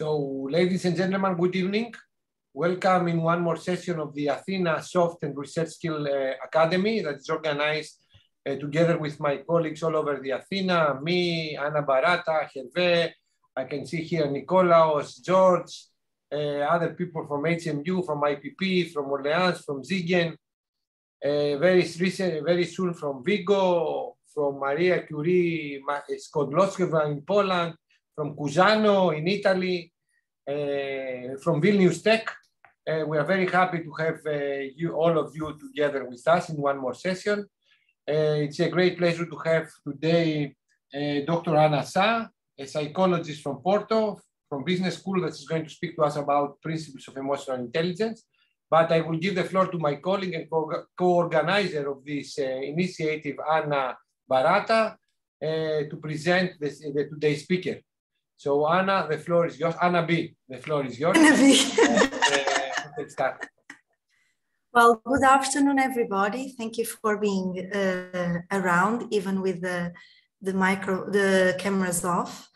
So, ladies and gentlemen, good evening. Welcome in one more session of the Athena Soft and Research Skill uh, Academy that is organized uh, together with my colleagues all over the Athena, me, Anna Barata, Hervé, I can see here Nikolaos, George, uh, other people from HMU, from IPP, from Orleans, from Siegen, uh, very recent, very soon from Vigo, from Maria Curie Skłodowska in Poland, from Cusano in Italy, uh, from Vilnius Tech. Uh, we are very happy to have uh, you, all of you together with us in one more session. Uh, it's a great pleasure to have today uh, Dr. Anna Sa, a psychologist from Porto, from business school that is going to speak to us about principles of emotional intelligence. But I will give the floor to my colleague and co-organizer of this uh, initiative, Anna Barata, to present this, the today's speaker. So Anna, the floor is yours. Anna B, the floor is yours. Anna B. well, good afternoon, everybody. Thank you for being uh, around, even with the the micro, the cameras off.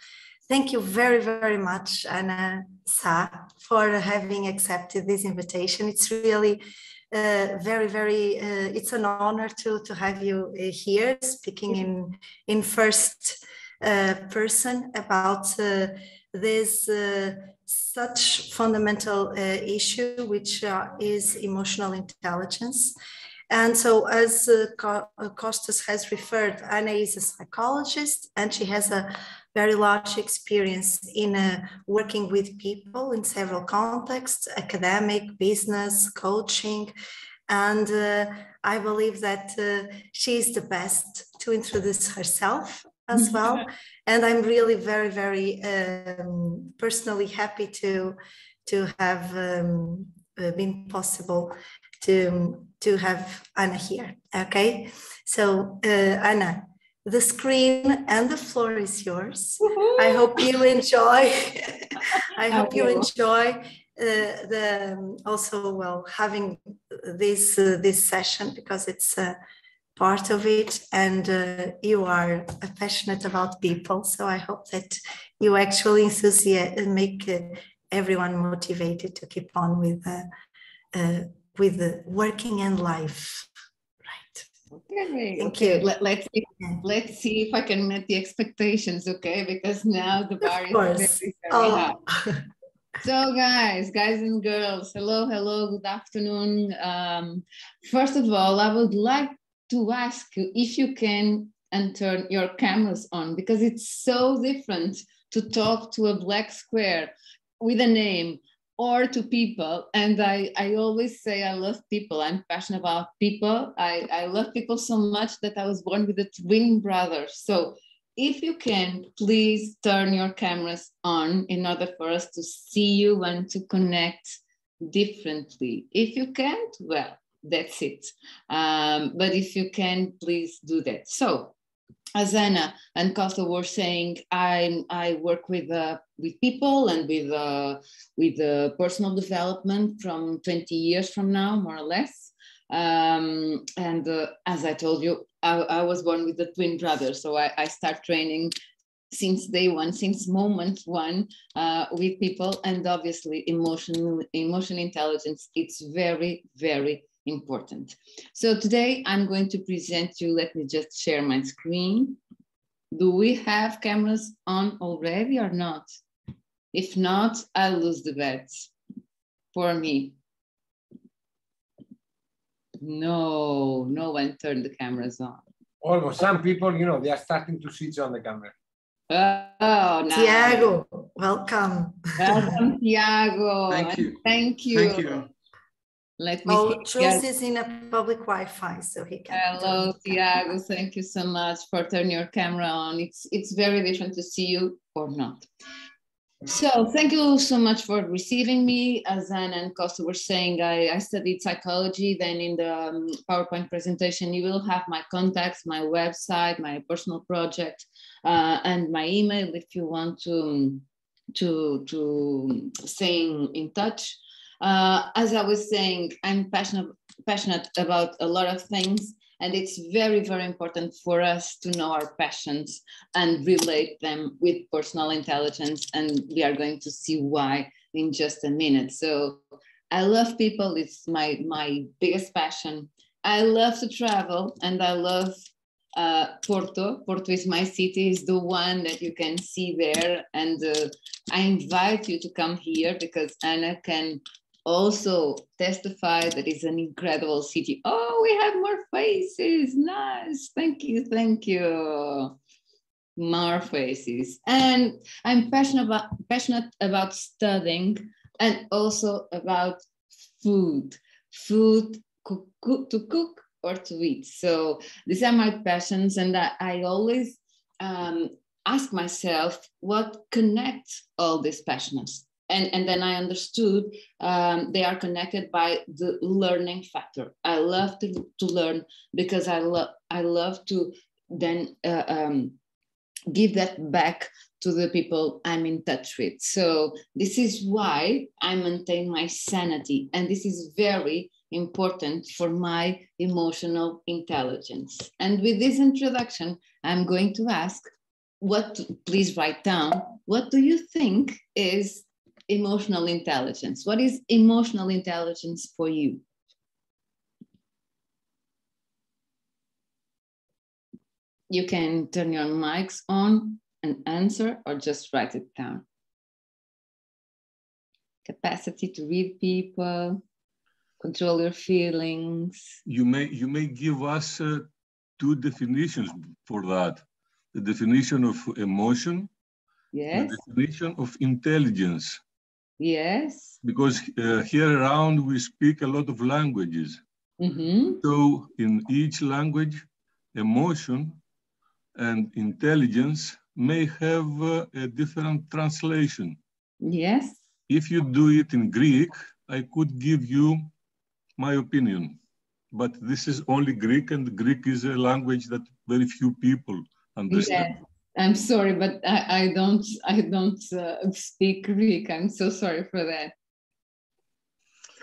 Thank you very, very much, Anna Sa, for having accepted this invitation. It's really uh, very, very, uh, it's an honor to, to have you uh, here speaking in, in first person about uh, this uh, such fundamental issue, which is emotional intelligence. And so, as Costas has referred, Anna is a psychologist and she has a very large experience in uh, working with people in several contexts academic, business, coaching. And uh, I believe that uh, she is the best to introduce herself as well. and I'm really very, very um, personally happy to to have um, uh, been possible to to have Anna here. Okay, so uh, Anna, the screen and the floor is yours. I hope you enjoy. I hope you enjoy uh, the um, also well having this uh, this session because it's uh, part of it and uh, you are passionate about people so i hope that you actually enthusiastic make uh, everyone motivated to keep on with uh, uh with working and life right okay thank okay. you Let, us see, let's see if i can meet the expectations okay because now the bar is very, very oh. high So, guys, guys and girls, hello, hello, good afternoon. Um, first of all, I would like to ask you if you can and turn your cameras on because it's so different to talk to a black square with a name or to people. And I, I always say i love people. I'm passionate about people. I, I love people so much that i was born with a twin brother. So if you can please turn your cameras on in order for us to see you and to connect differently. If you can't well that's it. Um, but if you can, please do that. So, as Anna and Costa were saying, I I work with uh, with people and with uh, with uh, personal development from 20 years from now, more or less. Um, and uh, as I told you, I, I, was born with a twin brother. so I, I start training since day one, since moment one uh, with people, and obviously emotional emotional intelligence. It's very very important. So today I'm going to present you, let me just share my screen. Do we have cameras on already or not? If not, I'll lose the bet for me. No, no one turned the cameras on. Almost. Some people, you know, they are starting to switch on the camera. Oh, nice. Tiago, welcome. Welcome, Tiago. Thank you. Thank you. Thank you. Let me oh, Truls is in a public Wi-Fi, so he can. Hello, Tiago. Thank you so much for turning your camera on. It's it's very different to see you or not. So thank you so much for receiving me. As Anne and Costa were saying, I, I studied psychology. Then in the um, PowerPoint presentation, you will have my contacts, my website, my personal project, uh, and my email if you want to to to stay in, in touch. Uh, as I was saying, I'm passionate passionate about a lot of things, And it's very, very important for us to know our passions and relate them with personal intelligence. And we are going to see why in just a minute. So I love people. It's my, my biggest passion. I love to travel and I love uh, Porto. Porto is my city, is the one that you can see there. And uh, I invite you to come here because Anna can also testify that it's an incredible city. Oh, we have more faces. Nice. Thank you. Thank you. More faces. And I'm passionate about, passionate about studying and also about food. Food to cook or to eat. So these are my passions, and I, I always um, ask myself what connects all these passions. And, and then I understood um, they are connected by the learning factor. I love to, to learn because I love I love to then uh, um, give that back to the people I'm in touch with. So this is why I maintain my sanity, and this is very important for my emotional intelligence. And with this introduction, I'm going to ask what, please write down, what do you think is emotional intelligence? What is emotional intelligence for you? You can turn your mics on and answer or just write it down. Capacity to read people, control your feelings. You may you may give us uh, two definitions for that: the definition of emotion, yes, the definition of intelligence. Yes. Because uh, here around we speak a lot of languages. Mm-hmm. So in each language, emotion and intelligence may have uh, a different translation. Yes. If you do it in Greek, I could give you my opinion. But this is only Greek, and Greek is a language that very few people understand. Yeah. I'm sorry, but I, I don't I don't uh, speak Greek. I'm so sorry for that.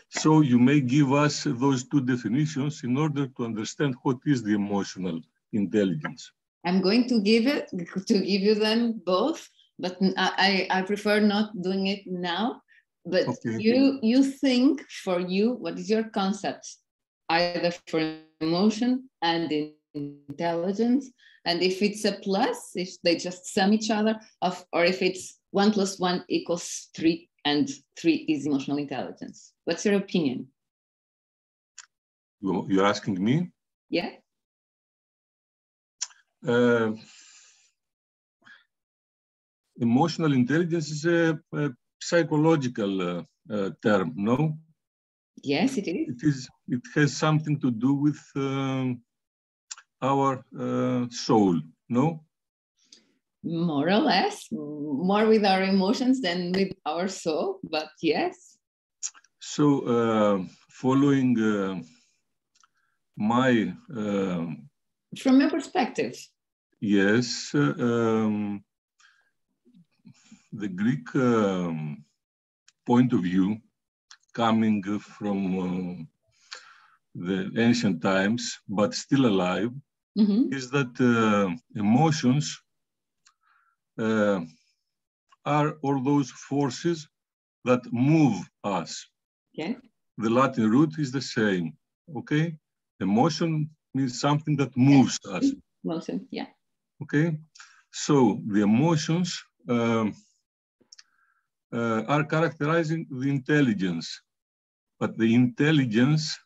So you may give us those two definitions in order to understand what is the emotional intelligence. I'm going to give it to give you them both, but I, I prefer not doing it now but okay. you you think for you what is your concept either for emotion and intelligence and if it's a plus if they just sum each other of or if it's one plus one equals three and three is emotional intelligence what's your opinion you're asking me yeah uh, emotional intelligence is a, a psychological uh, uh, term, no? Yes, it is. It is. It has something to do with um, our uh, soul, no? More or less, more with our emotions than with our soul, but yes. So, uh, following uh, my. Um, From your perspective. Yes. Uh, um, the Greek um, point of view, coming from uh, the ancient times, but still alive, mm-hmm. is that uh, emotions uh, are all those forces that move us. Okay. The Latin root is the same. Okay. Emotion means something that moves us. Motion, yeah. Okay. So the emotions um, uh, are characterizing the intelligence. But the intelligence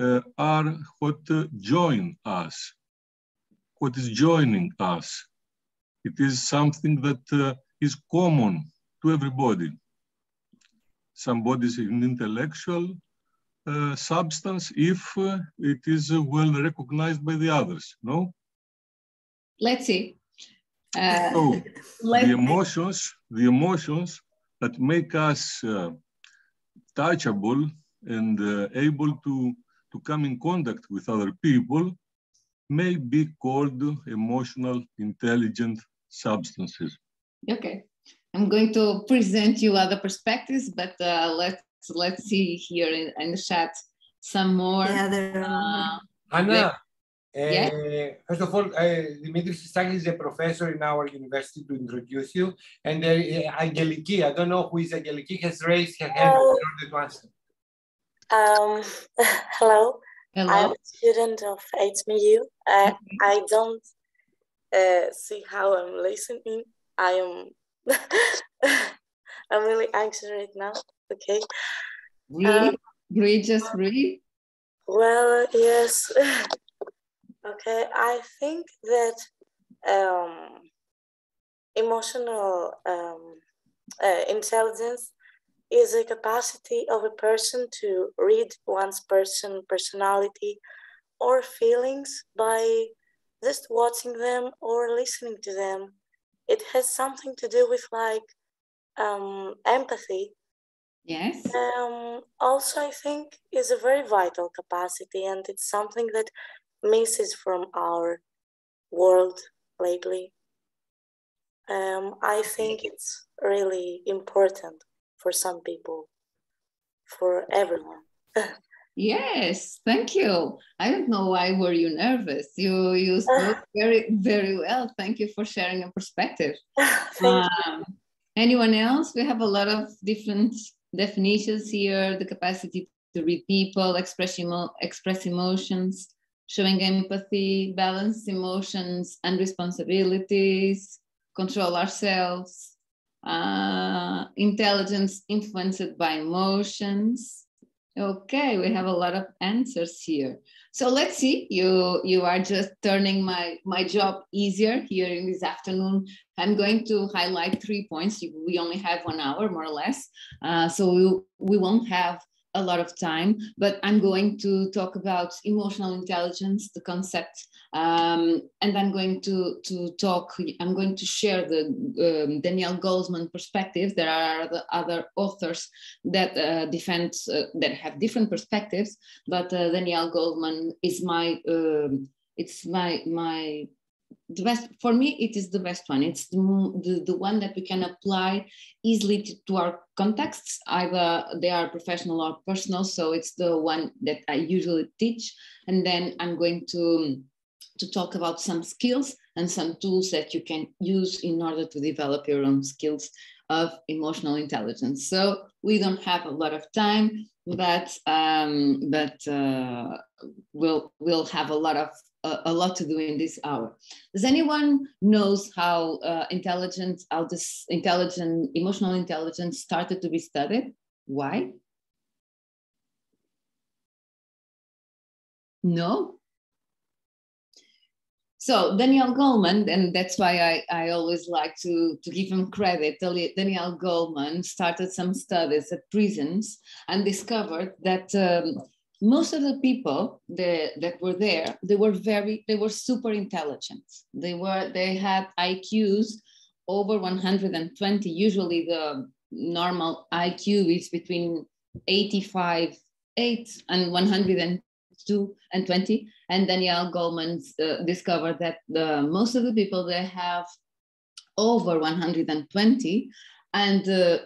uh, are what uh, join us, what is joining us. It is something that uh, is common to everybody. Somebody is an intellectual uh, substance if uh, it is well recognized by the others, no? Let's see. Uh, so the emotions, the emotions that make us uh, touchable and uh, able to, to come in contact with other people may be called emotional intelligent substances. Okay, I'm going to present you other perspectives, but uh, let's let's see here in, in, the chat some more. Yeah, there. Uh, Anna, Yeah. Uh, first of all, uh, Dimitris Sistakis is a professor in our university to introduce you. And uh, Angeliki, I don't know who is Angeliki, has raised her hand in order to answer. Um, hello. Hello. I'm a student of HMU. Uh, okay. I don't uh, see how I'm listening. I am I'm really anxious right now. Okay. Breathe. Um, breathe, just breathe. Well, yes. okay, I think that um, emotional um, uh, intelligence is a capacity of a person to read one's person personality or feelings by just watching them or listening to them. It has something to do with like um, empathy. Yes. Um, also, I think is a very vital capacity, and it's something that misses from our world lately. Um, I think it's really important for some people, for everyone. yes, thank you. I don't know why were you nervous. You you spoke very very well. Thank you for sharing your perspective. Um, you. Anyone else? We have a lot of different definitions here the capacity to read people, express, emo- express emotions, showing empathy, balance emotions and responsibilities, control ourselves, uh, intelligence influenced by emotions. Okay, we have a lot of answers here. So let's see, you, you are just turning my, my job easier here in this afternoon. I'm going to highlight three points. We only have one hour, more or less. Uh, so we, we won't have a lot of time, but I'm going to talk about emotional intelligence, the concept, um, and I'm going to, to talk, I'm going to share the um, Daniel Goleman perspective. There are the other authors that uh, defend, uh, that have different perspectives, but uh, Daniel Goleman is my, um, it's my, my the best for me it is the best one. It's the, the, the one that we can apply easily to, to, our contexts. Either they are professional or personal so it's the one that i usually teach. And then i'm going to to talk about some skills and some tools that you can use in order to develop your own skills of emotional intelligence. So we don't have a lot of time but um, but uh, we'll we'll have a lot of a, lot to do in this hour. Does anyone knows how uh, intelligence, how this intelligent, emotional intelligence started to be studied? Why? No? So Daniel Goleman, and that's why I, I always like to, to give him credit. Daniel Goleman started some studies at prisons and discovered that um, most of the people that, that were there they were very they were super intelligent. They were they had iqs over 120 usually the normal iq is between 85 8 and 102 and 20 and daniel goleman uh, discovered that the, most of the people they have over 120 and uh,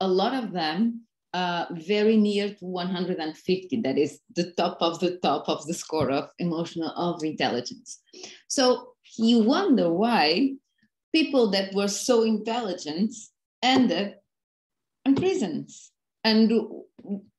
a lot of them uh, very near to 150. That is the top of the top of the score of emotional of intelligence. So you wonder why people that were so intelligent ended in prisons. And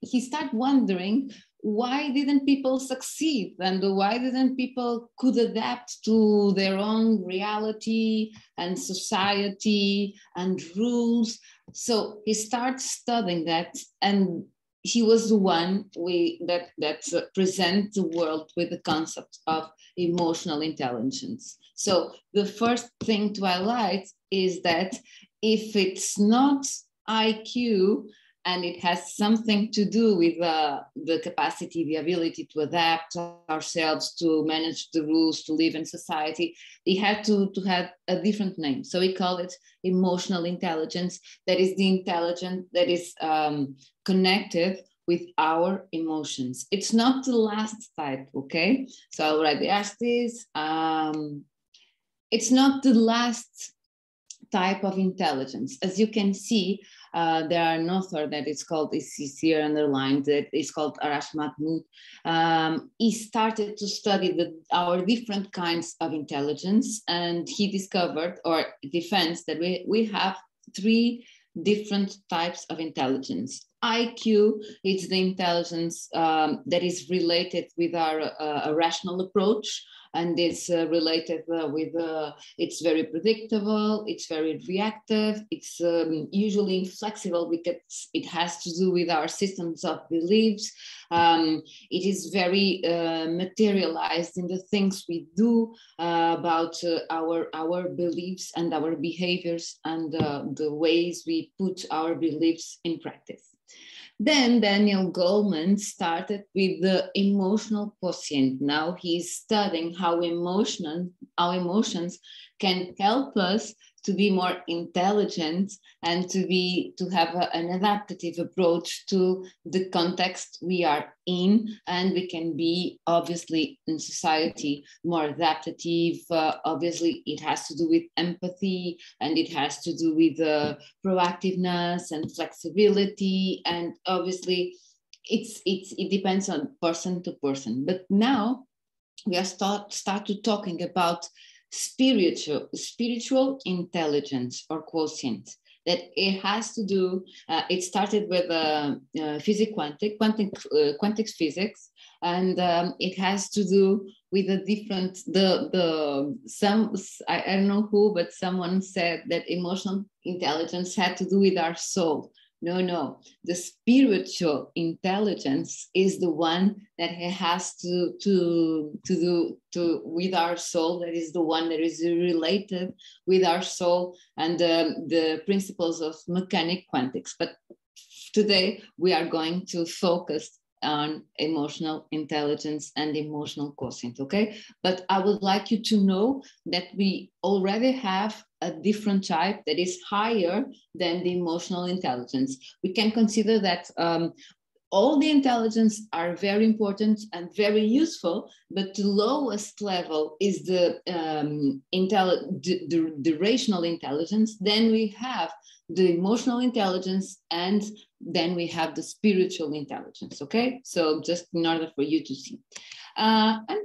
he started wondering why didn't people succeed and why didn't people could adapt to their own reality and society and rules so he starts studying that and he was the one we that that uh, present the world with the concept of emotional intelligence. So the first thing to highlight is that if it's not iq and it has something to do with uh, the capacity, the ability to adapt ourselves, to manage the rules, to live in society. It had to, to have a different name. So we call it emotional intelligence. That is the intelligence that is um, connected with our emotions. It's not the last type, okay? So I already asked this. Um, it's not the last type of intelligence. As you can see, uh, there are an author that is called, is here underlined, that is called Arash Mahmoud. Um, he started to study the, our different kinds of intelligence and he discovered or defends that we, we have three different types of intelligence. IQ is the intelligence um, that is related with our uh, rational approach and it's uh, related uh, with uh, it's very predictable it's very reactive it's um, usually inflexible because it has to do with our systems of beliefs. Um, it is very uh, materialized in the things we do uh, about uh, our our beliefs and our behaviors and the ways we put our beliefs in practice then Daniel Goleman started with the emotional quotient. Now he's studying how emotion, how emotions can help us to be more intelligent and to be to have a, an adaptive approach to the context we are in. And we can be obviously in society more adaptive uh, obviously it has to do with empathy and it has to do with uh, proactiveness and flexibility. And obviously it's it's it depends on person to person. But now we are start start to talking about spiritual, spiritual intelligence or quotient that it has to do, uh, it started with uh, uh, physics quantic, uh, quantic physics, and um, it has to do with a different, the, the, some, I, I don't know who, but someone said that emotional intelligence had to do with our soul. No, no. The spiritual intelligence is the one that has to to to do to with our soul. That is the one that is related with our soul and um, the principles of mechanic quantics. But today we are going to focus on emotional intelligence and emotional quotient, okay? But I would like you to know that we already have a different type that is higher than the emotional intelligence. We can consider that um, all the intelligence are very important and very useful, but the lowest level is the, um, the, the, the rational intelligence. Then we have the emotional intelligence and then we have the spiritual intelligence okay so just in order for you to see uh, and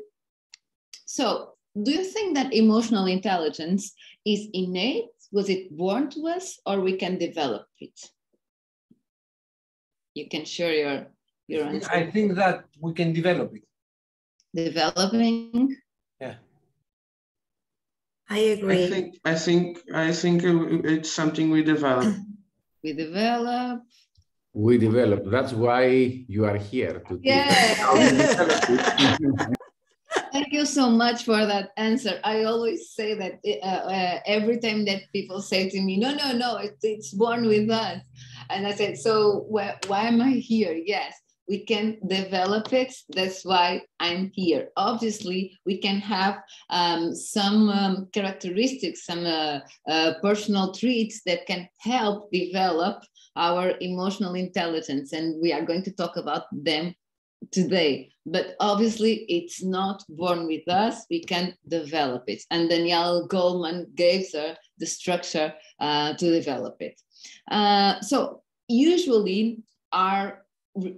so do you think that emotional intelligence is innate was it born to us or we can develop it you can share your your answer. i think that we can develop it developing yeah I agree. I think I think I think it's something we develop. We develop. We develop. That's why you are here to. Yeah. Thank you so much for that answer. I always say that uh, uh, every time that people say to me, "No, no, no, it, it's born with us," and I said, "So wh- why am I here?" Yes, we can develop it. That's why I'm here. Obviously, we can have um, some um, characteristics, some uh, uh, personal traits that can help develop our emotional intelligence. And we are going to talk about them today. But obviously, it's not born with us. We can develop it. And Daniel Goleman gave her the structure uh, to develop it. Uh, so, usually, our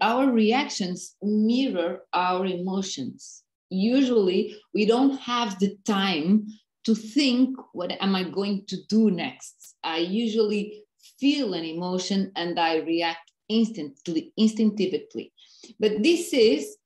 our reactions mirror our emotions. Usually, we don't have the time to think, what am I going to do next? I usually feel an emotion and I react instantly, instinctively. But this is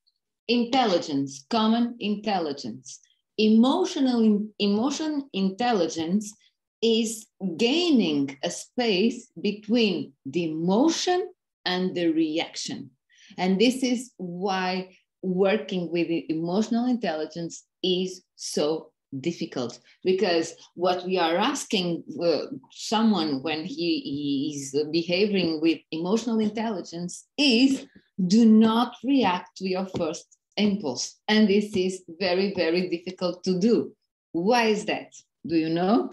intelligence, common intelligence. Emotional emotion intelligence is gaining a space between the emotion and the reaction. And this is why working with emotional intelligence is so difficult because what we are asking uh, someone when he, is behaving with emotional intelligence is do not react to your first impulse and this is very very difficult to do why is that do you know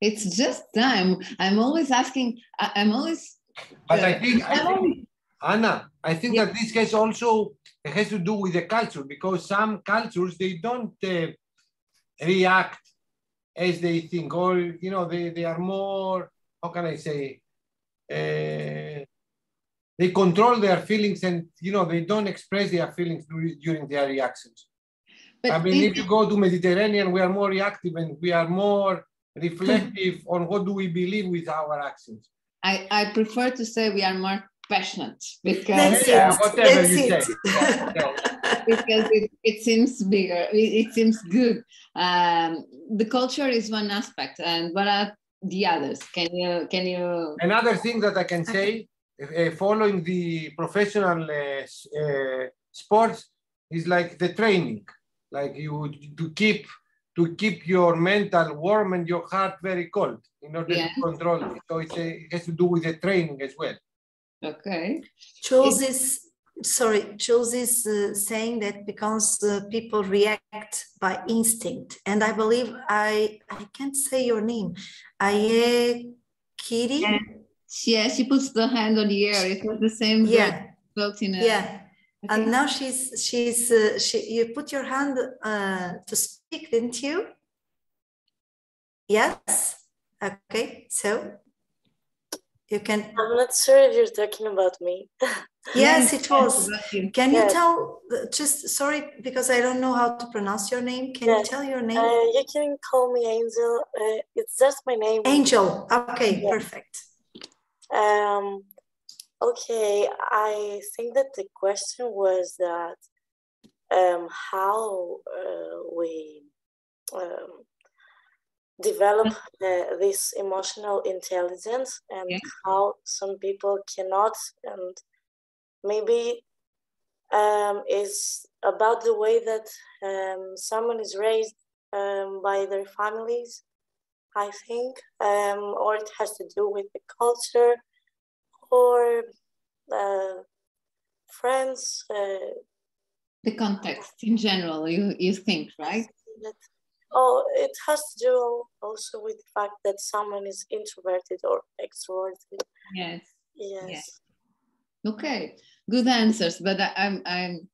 It's just time. I'm always asking, I'm always. But I think, I think, Anna, I think yeah. that this has also has to do with the culture because some cultures they don't uh, react as they think, or you know, they, they are more, how can I say, uh, they control their feelings and you know they don't express their feelings during their reactions. But I mean, if you go to Mediterranean, we are more reactive and we are more reflective on what do we believe with our actions. I, I prefer to say we are more passionate because yeah, whatever you say. because it, it seems bigger, it, it seems good. Um, the culture is one aspect, and what are the others? Can you can you? Another thing that I can say, uh, following the professional uh, uh, sports, is like the training, like you to keep to keep your mental warm and your heart very cold in order yeah. to control it. So it has to do with the training as well. Okay. Jules is sorry. Jules is uh, saying that because uh, people react by instinct, and I believe I I can't say your name. Aye, Kitty. Yeah, she puts the hand on the air. It was the same. Yeah. Voting. Yeah. Okay. And now she's she's uh, she. You put your hand uh, to speak, didn't you? Yes. Okay. So you can. I'm not sure if you're talking about me. yes, it was. Can you yes. tell? Just sorry because I don't know how to pronounce your name. Can yes. you tell your name? Uh, you can call me Angel. Uh, it's just my name. Angel. Okay. Yes. Perfect. Um Okay, I think that the question was that um, how uh, we um, develop uh, this emotional intelligence and yeah. how some people cannot and maybe um, is about the way that um, someone is raised um, by their families i think um, or it has to do with the culture or uh, friends. Uh, the context in general, you, you think, right? Oh, it has to do also with the fact that someone is introverted or extroverted. Yes. Yes. yes. Okay, good answers, but I, I'm I'm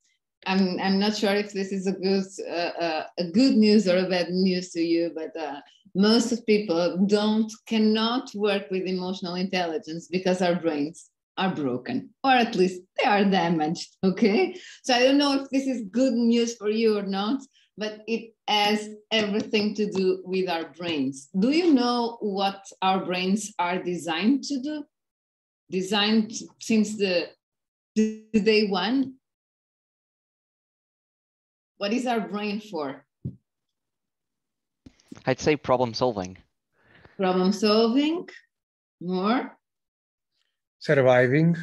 I'm I'm not sure if this is a good uh, uh, a good news or a bad news to you, but uh, most of people don't cannot work with emotional intelligence because our brains are broken or at least they are damaged okay so i don't know if this is good news for you or not but it has everything to do with our brains do you know what our brains are designed to do designed since the, the day one what is our brain for I'd say problem solving. Problem solving. More. Surviving.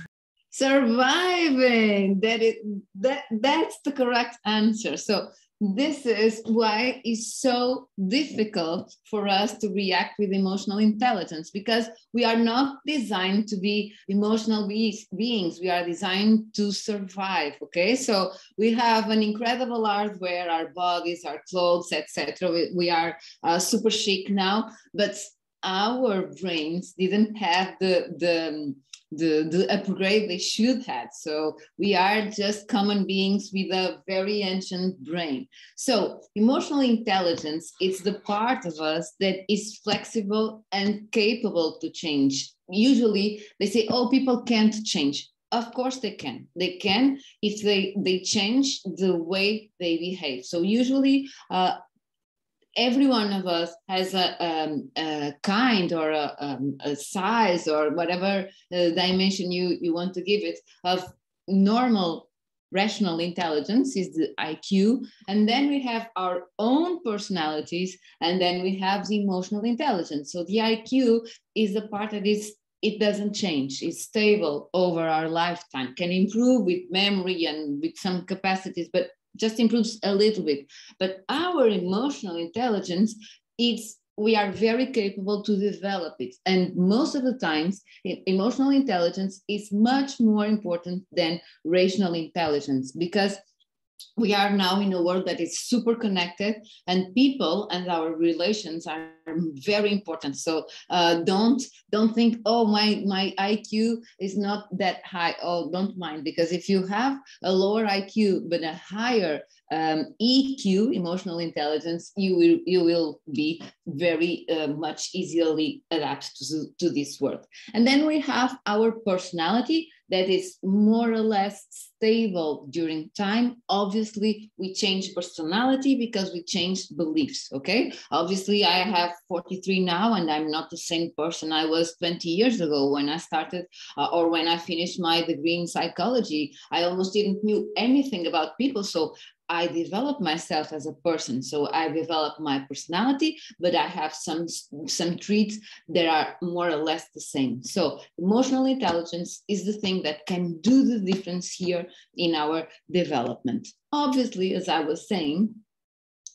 Surviving. That is that that's the correct answer. So this is why it's so difficult for us to react with emotional intelligence because we are not designed to be emotional be- beings. We are designed to survive okay? So we have an incredible hardware our bodies our clothes etc we, we, are uh, super chic now but our brains didn't have the the the, the upgrade they should have. So we are just common beings with a very ancient brain. So emotional intelligence is the part of us that is flexible and capable to change. Usually they say, oh, people can't change. Of course they can. They can if they, they change the way they behave. So usually uh, every one of us has a, um, a kind or a, um, a, size or whatever uh, dimension you, you want to give it of normal rational intelligence is the IQ. And then we have our own personalities, and then we have the emotional intelligence. So the IQ is the part that is it doesn't change. It's stable over our lifetime, can improve with memory and with some capacities, but just improves a little bit. But our emotional intelligence, it's we are very capable to develop it. And most of the times, emotional intelligence is much more important than rational intelligence because we are now in a world that is super connected and people and our relations are very important. So uh, don't don't think oh my my iq is not that high. Oh don't mind because if you have a lower iq but a higher um, eq emotional intelligence you will you will be very uh, much easily adapt to, to this world. And then we have our personality that is more or less stable during time. Obviously, we change personality because we change beliefs. Okay. Obviously, I have 43 now, and I'm not the same person I was 20 years ago when I started uh, or when I finished my degree in psychology. I almost didn't knew anything about people. So I develop myself as a person. So I develop my personality, but I have some, some traits that are more or less the same. So emotional intelligence is the thing that can do the difference here in our development. Obviously, as I was saying,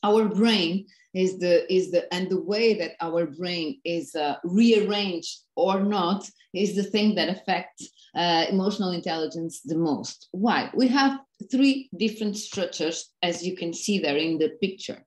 our brain is the is the and the way that our brain is uh, rearranged or not is the thing that affects uh, emotional intelligence the most. Why? We have three different structures, as you can see there in the picture.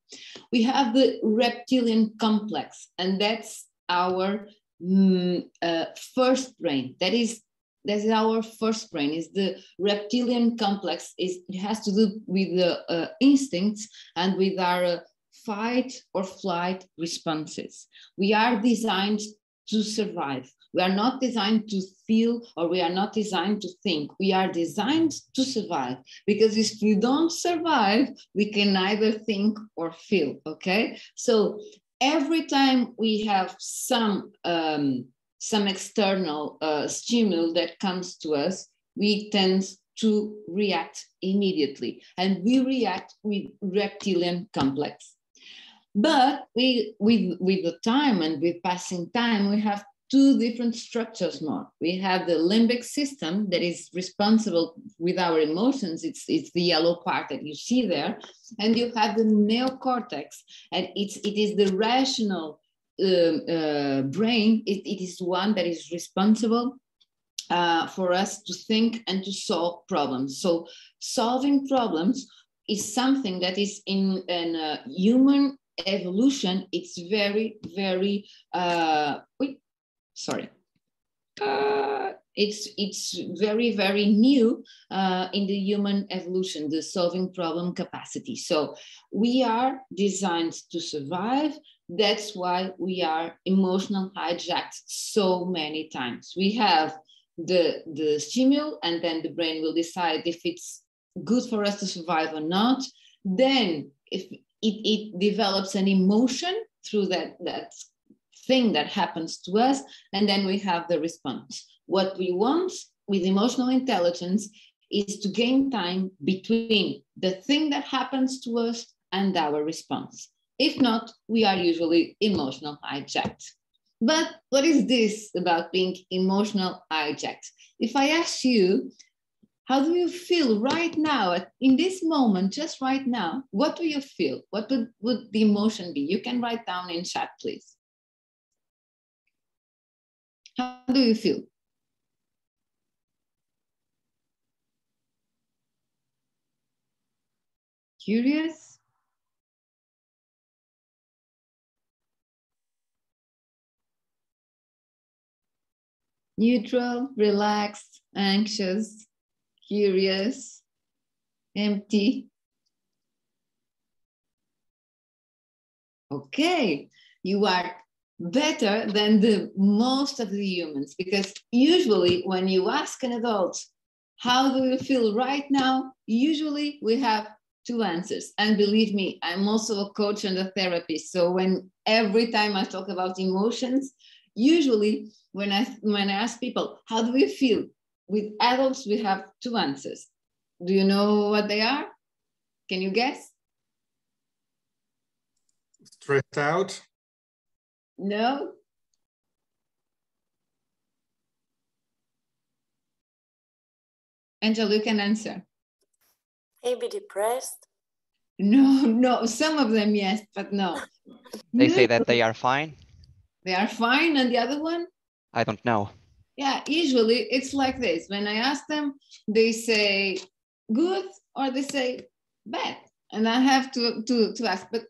We have the reptilian complex, and that's our mm, uh, first brain. That is that is our first brain is the reptilian complex is it has to do with the uh, instincts and with our uh, fight or flight responses we are designed to survive we are not designed to feel or we are not designed to think. We are designed to survive because if we don't survive, we can neither think or feel. Okay. So every time we have some, um, some external uh, stimulus that comes to us, we tend to react immediately and we react with reptilian complex but we with with the time and with passing time we have two different structures more. We have the limbic system that is responsible with our emotions. It's, it's the yellow part that you see there. And you have the neocortex, and it's, it is the rational uh, uh, brain. It, it is one that is responsible uh, for us to think and to solve problems. So solving problems is something that is in, in uh, human evolution. It's very, very, uh, wait, sorry. Uh, it's it's very very new uh, in the human evolution the solving problem capacity so we are designed to survive that's why we are emotional hijacked so many times we have the the stimulus and then the brain will decide if it's good for us to survive or not then if it, it develops an emotion through that that thing that happens to us, and then we have the response. What we want with emotional intelligence is to gain time between the thing that happens to us and our response. If not, we are usually emotional hijacked. But what is this about being emotional hijacked? If I ask you, how do you feel right now, in this moment, just right now? What do you feel? What would, would the emotion be? You can write down in chat, please. How do you feel? Curious? Neutral, relaxed, anxious, curious, empty. Okay, you are better than the most of the humans because usually when you ask an adult how do you feel right now? usually we have two answers. And believe me i'm also a coach and a therapist. So when every time i talk about emotions usually when i when i ask people how do you feel with adults we have two answers do you know what they are can you guess stressed out no? Angel, you can answer. Maybe depressed? No, no, some of them, yes, but no. They say that they are fine. They are fine. And the other one? I don't know. Yeah, usually it's like this. When I ask them, they say good or they say bad. And I have to, to, to ask, but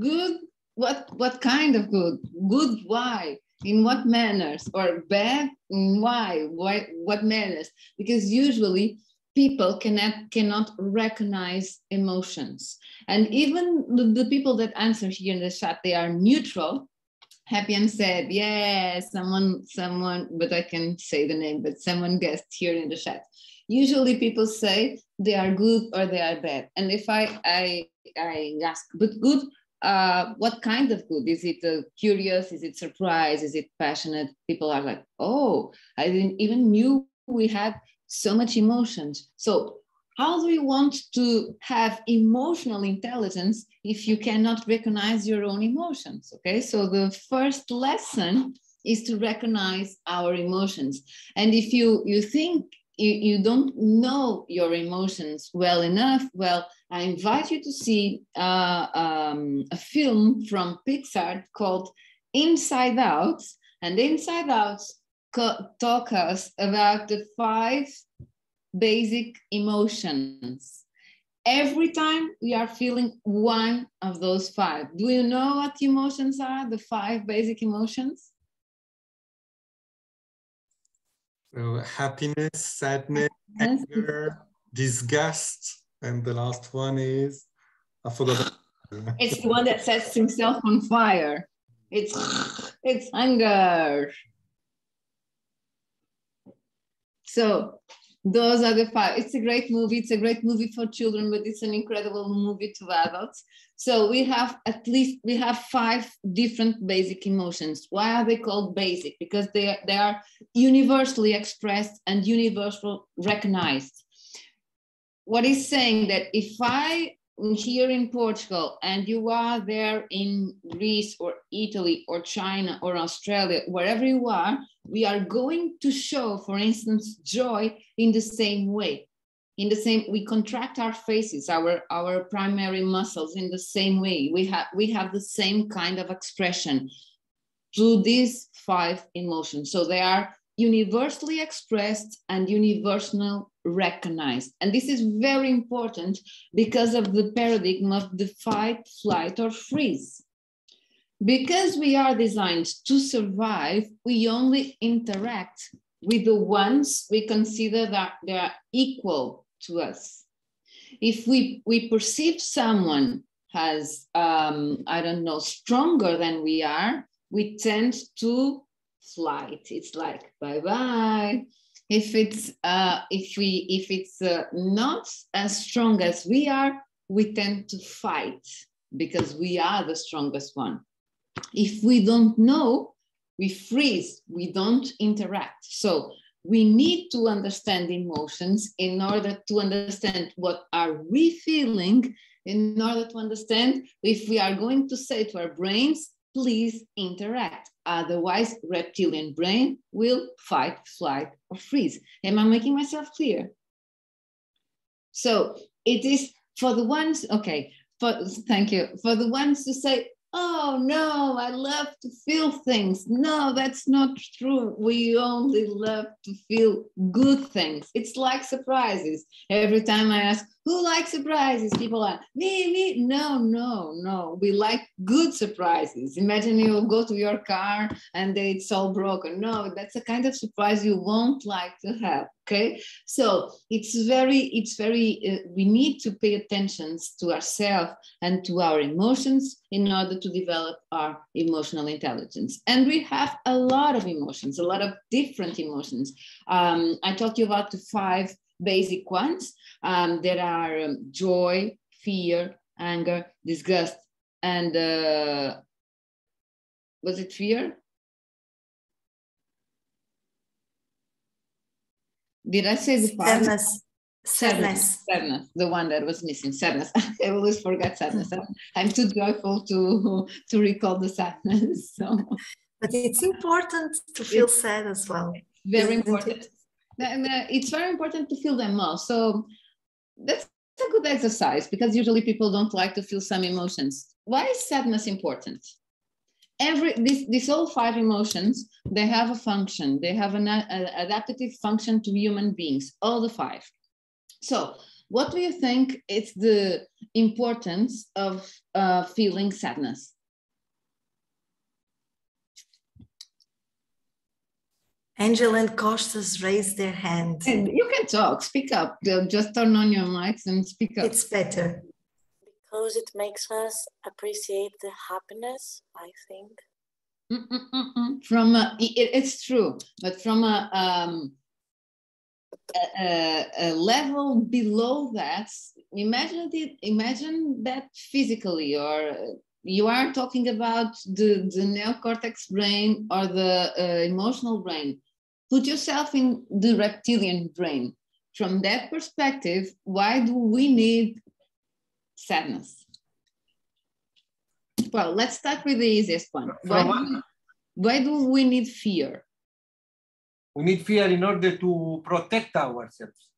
good, what, what kind of good? Good, why? In what manners? Or bad, why? why? What manners? Because usually people cannot, cannot recognize emotions. And even the, the people that answer here in the chat, they are neutral, Happy and said, yes, someone, someone, but I can say the name, but someone guessed here in the chat. Usually people say they are good or they are bad. And if I, I, I ask, but good, uh, what kind of good? Is it uh, curious? Is it surprise? Is it passionate? People are like, oh, I didn't even knew we had so much emotions. So how do you want to have emotional intelligence if you cannot recognize your own emotions? Okay, so the first lesson is to recognize our emotions. And if you, you think you, you don't know your emotions well enough, well, I invite you to see uh, um, a film from Pixar called Inside Out. And Inside Out talk us about the five basic emotions. Every time we are feeling one of those five. Do you know what emotions are, the five basic emotions? So happiness, sadness, anger, disgust, and the last one is, I forgot. it's the one that sets himself on fire. It's, it's anger. So those are the five. It's a great movie. It's a great movie for children, but it's an incredible movie to adults. So we have at least we have five different basic emotions. Why are they called basic? Because they are, they are universally expressed and universally recognized. What is saying that if I here in Portugal and you are there in Greece or Italy or China or Australia, wherever you are, we are going to show, for instance, joy in the same way. In the same, we contract our faces, our, our primary muscles in the same way. We have, we have the same kind of expression through these five emotions. So they are universally expressed and universal recognized. And this is very important because of the paradigm of the fight, flight, or freeze. Because we are designed to survive, we only interact with the ones we consider that they are equal to us. If we, we perceive someone as, um, I don't know, stronger than we are, we tend to flight. It's like, bye bye. If it's, uh, if we, if it's uh, not as strong as we are, we tend to fight because we are the strongest one. If we don't know, we freeze, we don't interact. So we need to understand emotions in order to understand what are we feeling, in order to understand if we are going to say to our brains, please interact. Otherwise, reptilian brain will fight, flight, or freeze. Am I making myself clear? So it is for the ones, okay, for, thank you. For the ones to say, oh no, I love to feel things. No, that's not true. We only love to feel good things. It's like surprises. Every time I ask, who likes surprises? People are, me, me. No, no, no. We like good surprises. Imagine you go to your car and it's all broken. No, that's a kind of surprise you won't like to have. Okay. So it's very, it's very, uh, we need to pay attention to ourselves and to our emotions in order to develop our emotional intelligence. And we have a lot of emotions, a lot of different emotions. Um, I talked you about the five basic ones. Um, there are um, joy, fear, anger, disgust, and uh, was it fear? Did I say the? Sadness. Sadness. Sadness. The one that was missing. Sadness. I always forget sadness. Mm-hmm. I'm too joyful to to recall the sadness. So. But it's important to feel it's sad as well. Very important. It? it's very important to feel them all. So that's a good exercise because usually people don't like to feel some emotions. Why is sadness important? Every this, these all five emotions, they have a function. They have an adaptive function to human beings. All the five. So What do you think is the importance of uh, feeling sadness? Angel and Costas raised their hand. And you can talk, speak up. Just turn on your mics and speak up. It's better. Because it makes us appreciate the happiness, I think. Mm -mm -mm from a, it, it's true, but from a, um, a, a, level below that, imagine it. Imagine that physically, or you are talking about the the neocortex brain or the uh, emotional brain put yourself in the reptilian brain. From that perspective, why do we need sadness? Well, let's start with the easiest one. Why do, we, why do we need fear? We need fear in order to protect ourselves.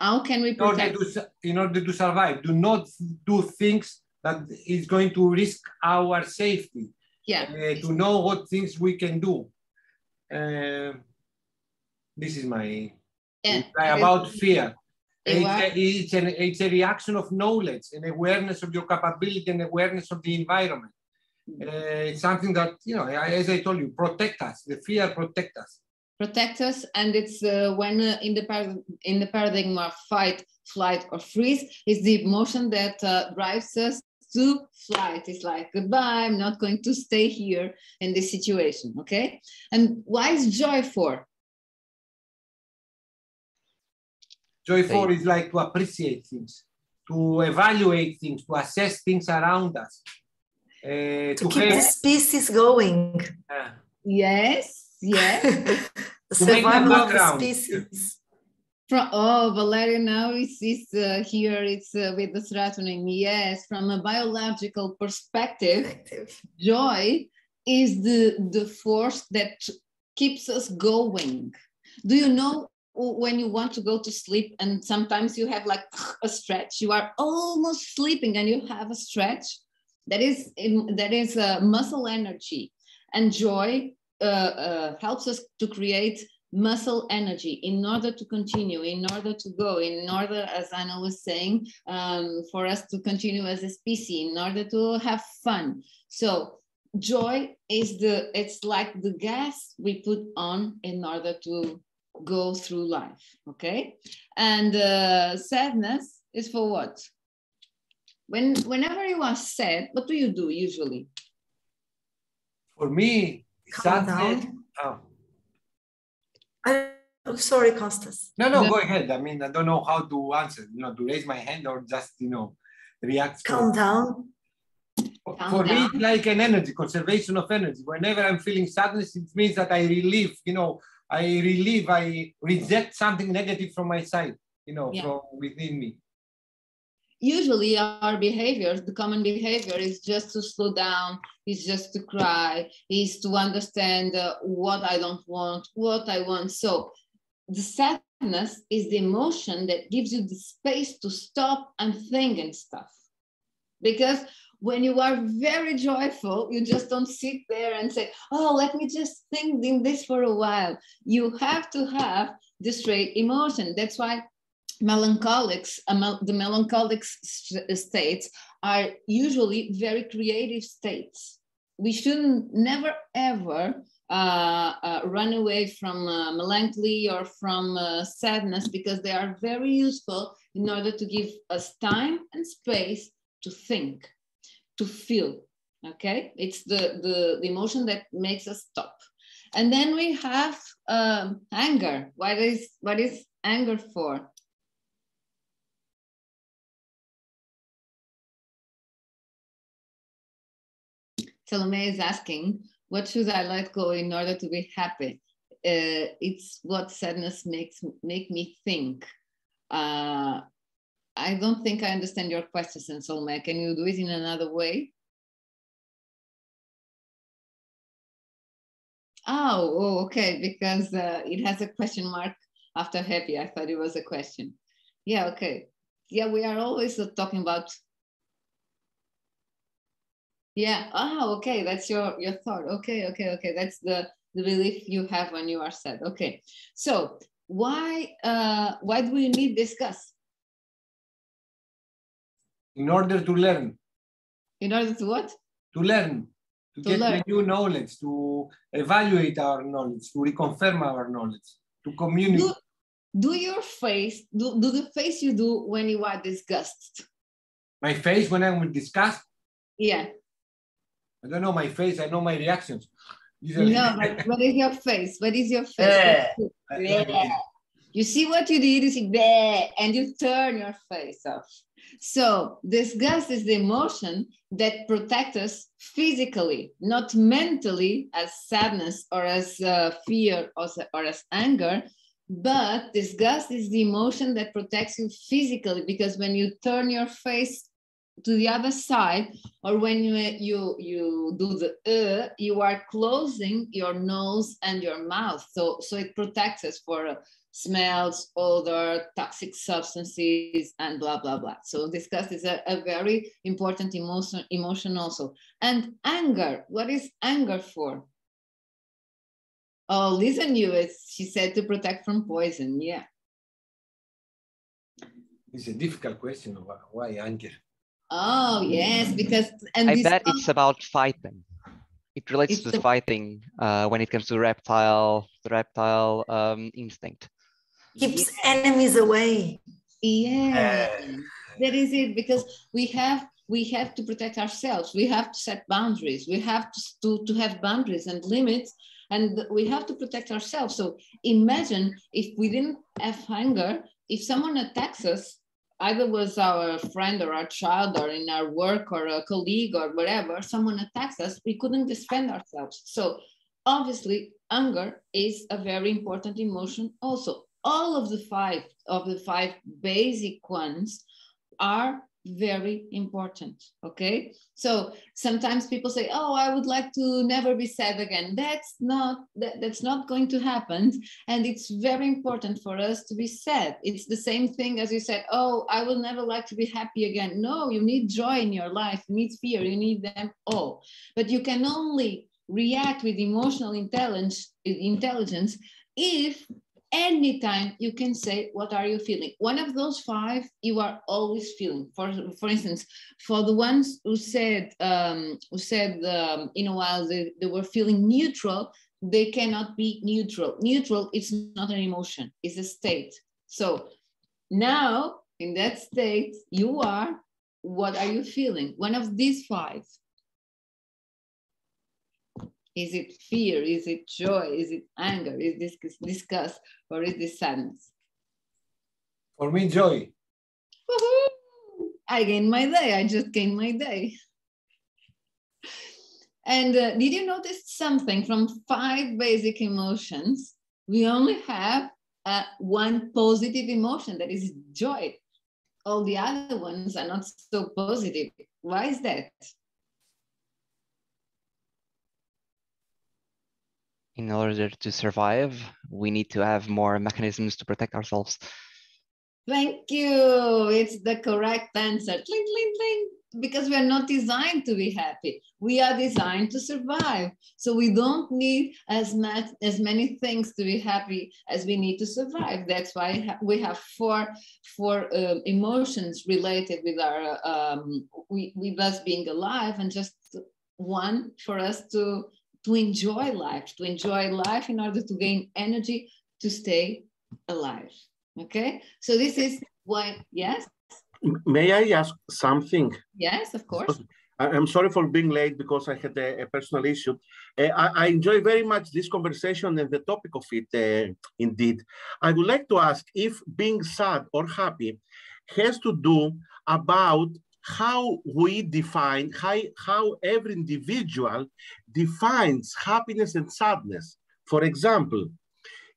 How can we protect? In order to, in order to survive, do not do things that is going to risk our safety. Yeah. Uh, to know what things we can do. Uh, this is my yeah. about fear. It's a, it's, an, it's a reaction of knowledge and awareness of your capability and awareness of the environment. Mm. Uh, it's something that, you know, as I told you, protect us. The fear protect us. Protect us, and it's uh, when uh, in the par- in the paradigm of fight, flight, or freeze, is the emotion that uh, drives us to flight. It's like goodbye. I'm not going to stay here in this situation. Okay, and why is joy for? Joy for is like to appreciate things, to evaluate things, to assess things around us. Uh, to, to, keep have, the species going. Uh, yes, yes. survival of the species. From, oh, Valeria now is, is uh, here, it's uh, with the serotonin. Yes, from a biological perspective, joy is the, the force that keeps us going. Do you know when you want to go to sleep and sometimes you have like a stretch. You are almost sleeping and you have a stretch that is that is a muscle energy. And joy uh, uh, helps us to create muscle energy in order to continue in order to go in order as anna was saying um, for us to continue as a species in order to have fun. So joy is the it's like the gas we put on in order to go through life okay? And uh, sadness is for what? When whenever you are sad what do you do usually? For me Calm sadness down. oh. I, am sorry costas. No, no no. go ahead. I mean i don't know how to answer. You know to raise my hand or just you know react calm for, down. For, for me like an energy conservation of energy. Whenever i'm feeling sadness it means that i relieve you know I relieve, I reject something negative from my side, you know, yeah. from within me. Usually our behaviors, the common behavior is just to slow down, is just to cry, is to understand uh, what I don't want, what I want. So the sadness is the emotion that gives you the space to stop and think and stuff. Because when you are very joyful, you just don't sit there and say, oh, let me just think in this for a while. You have to have the straight emotion. That's why melancholics, the melancholic states are usually very creative states. We shouldn't never ever uh, uh, run away from uh, melancholy or from uh, sadness because they are very useful in order to give us time and space to think to feel okay it's the, the, the emotion that makes us stop and then we have um, anger what is what is anger for Salome is asking, what should I let go in order to be happy? Uh, it's what sadness makes make me think. Uh, I don't think I understand your question, Salome. Can you do it in another way? Oh, oh okay, because uh, it has a question mark after happy. I thought it was a question. Yeah, okay. Yeah, we are always uh, talking about. Yeah. Oh, okay. That's your your thought. Okay, okay, okay. That's the the belief you have when you are sad. Okay. So why uh why do we need discuss? In order to learn. In order to what? To learn. To, to get learn. new knowledge, to evaluate our knowledge, to reconfirm our knowledge, to communicate. Do, do your face, do, do the face you do when you are disgusted. My face when I'm disgusted? Yeah. I don't know my face, I know my reactions. No, but what is your face? What is your face? Yeah. You see what you did, you see, Bleh, and you turn your face off. So disgust is the emotion that protects us physically, not mentally as sadness or as uh, fear or, or as anger, but disgust is the emotion that protects you physically because when you turn your face to the other side or when you you you do the uh, you are closing your nose and your mouth. So so it protects us for uh, smells odor toxic substances and blah blah blah. So disgust is a, a very important emotion emotion also. And anger what is anger for? Oh lisa knew it she said to protect from poison yeah. It's a difficult question why anger? Oh yes, because and I bet it's about fighting. It relates to the fighting uh, when it comes to reptile, the reptile um, instinct. Keeps enemies away. Yeah, that is it. Because we have we have to protect ourselves. We have to set boundaries. We have to to, to have boundaries and limits, and we have to protect ourselves. So imagine if we didn't have anger, if someone attacks us, either was our friend or our child or in our work or a colleague or whatever, someone attacks us, we couldn't defend ourselves. So obviously anger is a very important emotion also. All of the five of the five basic ones are very important okay? So sometimes people say oh i would like to never be sad again. That's not that, that's not going to happen. And it's very important for us to be sad. It's the same thing as you said oh i will never like to be happy again. No you need joy in your life. You need fear. You need them all. But you can only react with emotional intelligence intelligence if anytime you can say what are you feeling? One of those five you are always feeling. For for instance for the ones who said um, who said um, in a while they, they were feeling neutral they cannot be neutral. Neutral it's not an emotion it's a state. So now in that state you are what are you feeling? One of these five is it fear? Is it joy? Is it anger? Is this disgust? Or is this sadness? For me, joy. I gained my day. I just gained my day. And uh, did you notice something from five basic emotions? We only have uh, one positive emotion that is joy. All the other ones are not so positive. Why is that? In order to survive, we need to have more mechanisms to protect ourselves. Thank you. It's the correct answer. Cling, cling, cling. Because we are not designed to be happy. We are designed to survive. So we don't need as much as many things to be happy as we need to survive. That's why we have four four uh, emotions related with our um, we, with us being alive, and just one for us to to enjoy life, to enjoy life in order to gain energy to stay alive. Okay, so this is why, yes? May I ask something? Yes, of course. I'm sorry for being late because I had a, a personal issue. Uh, I, I, enjoy very much this conversation and the topic of it, uh, indeed. I would like to ask if being sad or happy has to do about how we define, how, how every individual defines happiness and sadness. For example,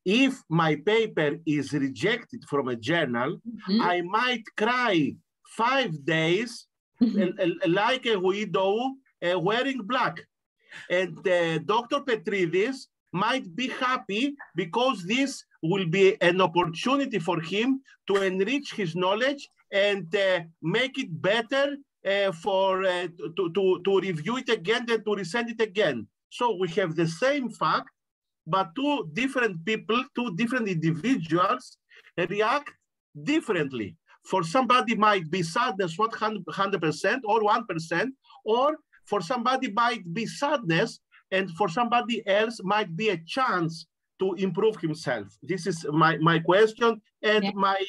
if my paper is rejected from a journal, mm-hmm. I might cry five days mm-hmm. like a widow uh, wearing black. And uh, Dr. Petridis might be happy because this will be an opportunity for him to enrich his knowledge and uh, make it better uh, for uh, to, to, to review it again and to resend it again. So we have the same fact, but two different people, two different individuals react differently. for somebody might be sadness what 100% or 1%, or for somebody might be sadness, and for somebody else might be a chance to improve himself. This is my, my question and yeah. my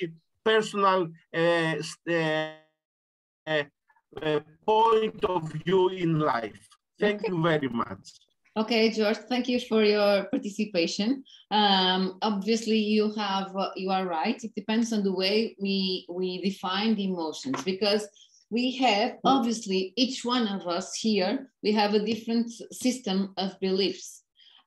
personal uh, uh, uh, point of view in life. Thank okay. you very much. Okay, George, thank you for your participation. Um, obviously, you have uh, you are right. It depends on the way we we define the emotions because we have obviously each one of us here we have a different system of beliefs,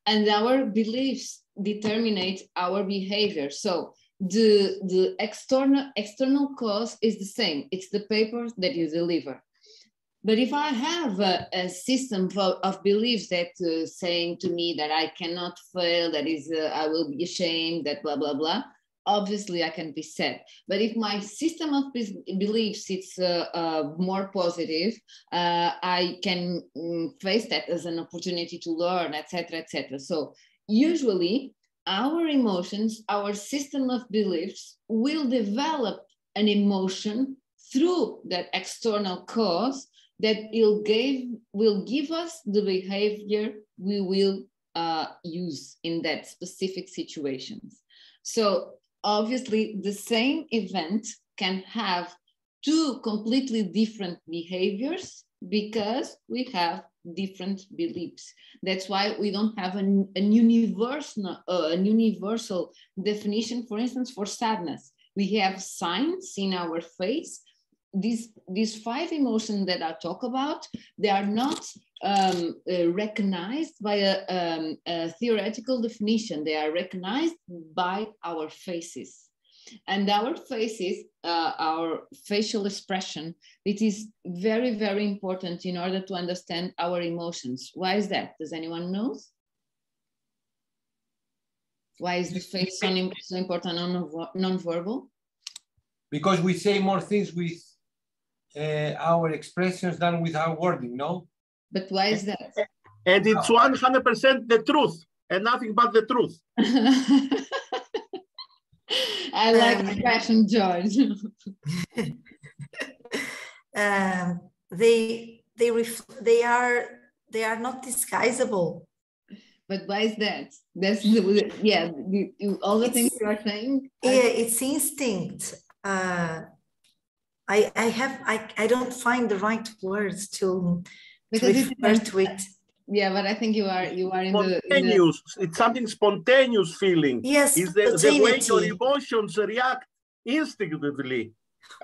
and our beliefs determine our behavior. So the the external external cause is the same. It's the paper that you deliver but if I have a, a system of, of, beliefs that uh, saying to me that I cannot fail, that is, uh, I will be ashamed, that blah, blah, blah, obviously I can be sad. But if my system of beliefs is uh, uh, more positive, uh, I can um, face that as an opportunity to learn, etc., etc. So usually our emotions, our system of beliefs will develop an emotion through that external cause that will give, will give us the behavior we will uh, use in that specific situations. So obviously the same event can have two completely different behaviors because we have different beliefs. That's why we don't have an, an universal, uh, an universal definition, for instance, for sadness. We have signs in our face these these five emotions that I talk about, they are not um, uh, recognized by a, um, a, theoretical definition. They are recognized by our faces. And our faces, uh, our facial expression, it is very, very important in order to understand our emotions. Why is that? Does anyone know? Why is the face so, so important non-verbal? Because we say more things with uh, our expressions than with our wording, no? But why is that? And it's 100% the truth and nothing but the truth. I like um, the fashion, George. um, they they ref they are they are not disguisable. But why is that? That's the, yeah. The, all the it's, things you are saying. Yeah, it's instinct. Uh, I, I have I, I don't find the right words to, to refer to it. Yeah, but I think you are you are in the, in the, It's something spontaneous feeling. Yes, is the, the way your emotions react instinctively.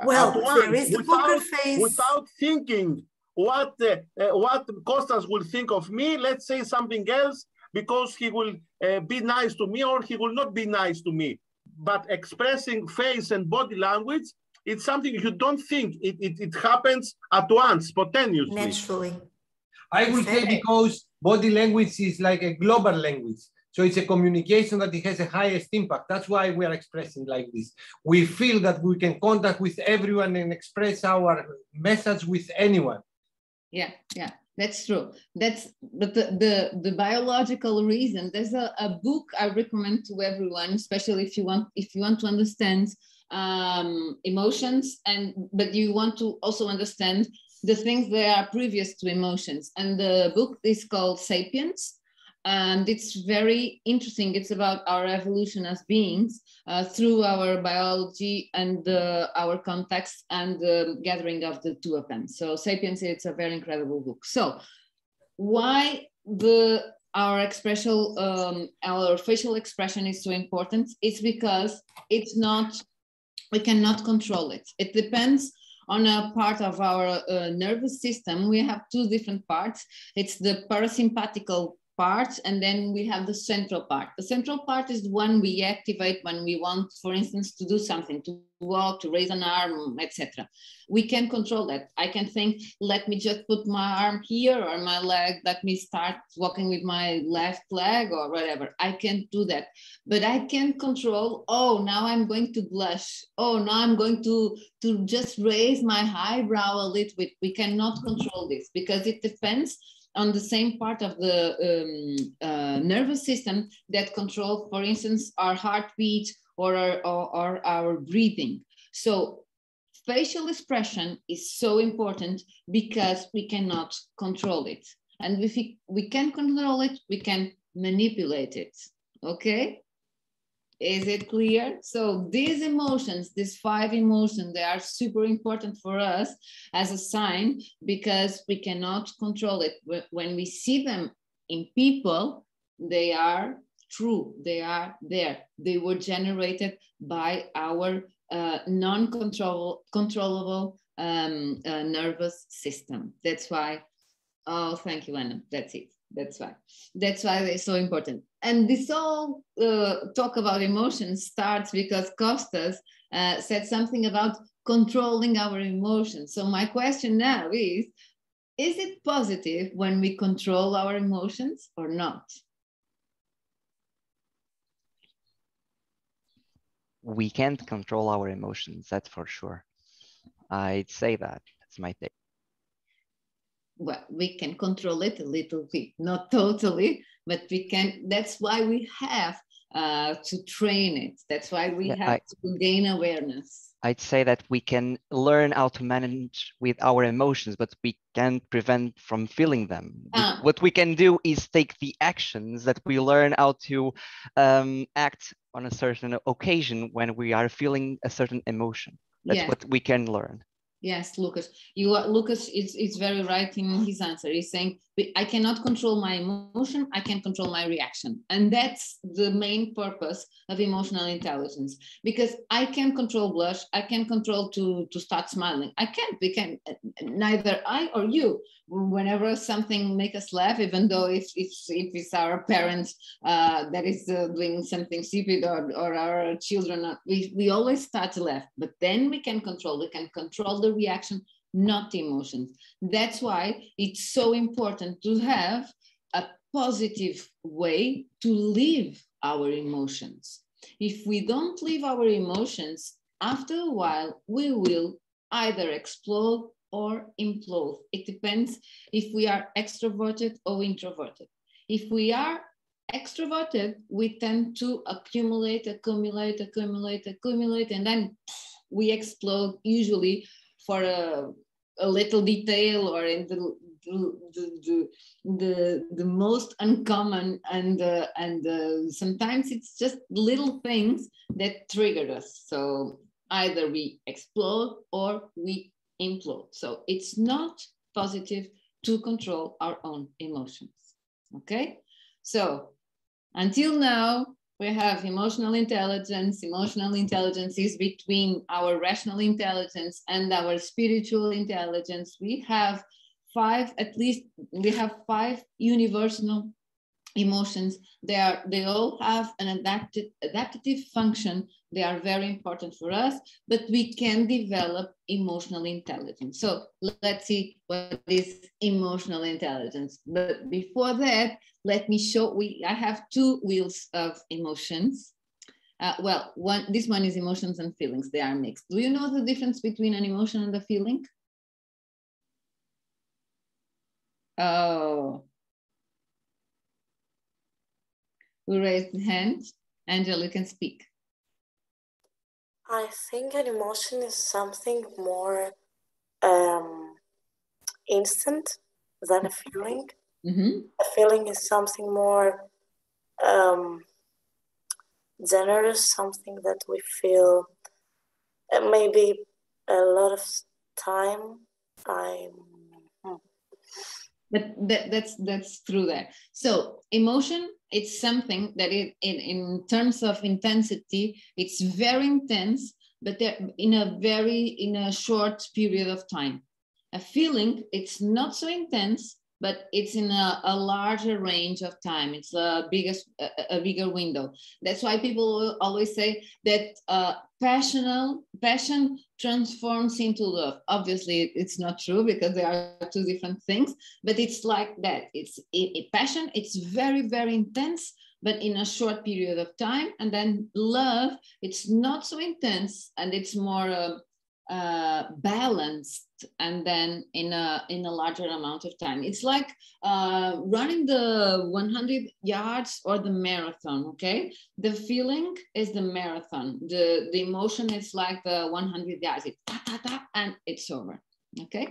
Well, there is the without, poker face. Without thinking what uh, uh, what Costas will think of me. Let's say something else because he will uh, be nice to me or he will not be nice to me. But expressing face and body language it's something you don't think. It, it, it happens at once, spontaneously. Naturally. I would say because body language is like a global language. So it's a communication that it has the highest impact. That's why we are expressing like this. We feel that we can contact with everyone and express our message with anyone. Yeah, yeah, that's true. That's but the the, the biological reason. There's a, a book I recommend to everyone, especially if you want if you want to understand um, emotions and but you want to also understand the things that are previous to emotions. And the book is called sapiens and it's very interesting. It's about our evolution as beings uh, through our biology and uh, our context and the gathering of the two of them. So sapiens it's a very incredible book. So why the our expression um, our facial expression is so important it's because it's not we cannot control it. It depends on a part of our uh, nervous system. We have two different parts. It's the parasympathetical part and then we have the central part. The central part is the one we activate when we want for instance to do something to walk to raise an arm etc we can control that. I can think let me just put my arm here or my leg let me start walking with my left leg or whatever. I can do that. But i can control oh now i'm going to blush. Oh now i'm going to to just raise my eyebrow a little bit. We cannot control this because it depends on the same part of the um, uh, nervous system that control, for instance, our heartbeat or our, or, or our breathing. So facial expression is so important because we cannot control it. And if we, we can control it, we can manipulate it. Okay? Is it clear? So these emotions, these five emotions, they are super important for us as a sign because we cannot control it. When we see them in people, they are true, they are there. They were generated by our uh, non-controllable controllable, um, uh, nervous system. That's why, oh, thank you, Anna, that's it. That's why. That's why they're so important. And this all uh, talk about emotions starts because Costas uh, said something about controlling our emotions. So my question now is, is it positive when we control our emotions or not? We can't control our emotions, that's for sure. I'd say that. That's my take well, we can control it a little bit, not totally, but we can. That's why we have uh, to train it. That's why we yeah, have I, to gain awareness. I'd say that we can learn how to manage with our emotions, but we can't prevent from feeling them. Uh, what we can do is take the actions that we learn how to um, act on a certain occasion when we are feeling a certain emotion. That's yeah. what we can learn. Yes, Lucas. You are, Lucas is, is very right in his answer. He's saying, I cannot control my emotion, I can control my reaction. And that's the main purpose of emotional intelligence. Because I can control blush, I can control to, to start smiling. I can't, we can, neither I or you. Whenever something make us laugh, even though if, if, if it's our parents uh, that is uh, doing something stupid or, or our children, we, we always start to laugh. But then we can control, we can control the reaction not emotions. That's why it's so important to have a positive way to live our emotions. If we don't live our emotions, after a while, we will either explode or implode. It depends if we are extroverted or introverted. If we are extroverted, we tend to accumulate, accumulate, accumulate, accumulate, and then we explode usually for a, a little detail or in the the, the, the, the most uncommon and uh, and uh, sometimes it's just little things that trigger us. So either we explode or we implode. So it's not positive to control our own emotions. Okay? So until now we have emotional intelligence. Emotional intelligence is between our rational intelligence and our spiritual intelligence. We have five, at least we have five universal emotions. They are they all have an adaptive adaptive function. They are very important for us, but we can develop emotional intelligence. So let's see what is emotional intelligence. But before that, let me show we I have two wheels of emotions. Uh, well, one this one is emotions and feelings. They are mixed. Do you know the difference between an emotion and a feeling? Oh, we raised the hand. Angela, you can speak. I think an emotion is something more um, instant than a feeling. Mm-hmm. A feeling is something more um, generous, something that we feel uh, maybe a lot of time. I'm. But that, that's that's true there. So emotion, it's something that it, in, in terms of intensity, it's very intense, but in a very in a short period of time. A feeling, it's not so intense, but it's in a, a, larger range of time. It's a biggest a, a bigger window. That's why people always say that uh, passional passion transforms into love. Obviously, it's not true because there are two different things. But it's like that. It's a, passion. It's very very intense, but in a short period of time. And then love, it's not so intense and it's more. Uh, uh, balanced and then in a in a larger amount of time. It's like uh, running the 100 yards or the marathon okay? The feeling is the marathon. The the emotion is like the 100 yards. It's ta, ta, ta, and it's over okay?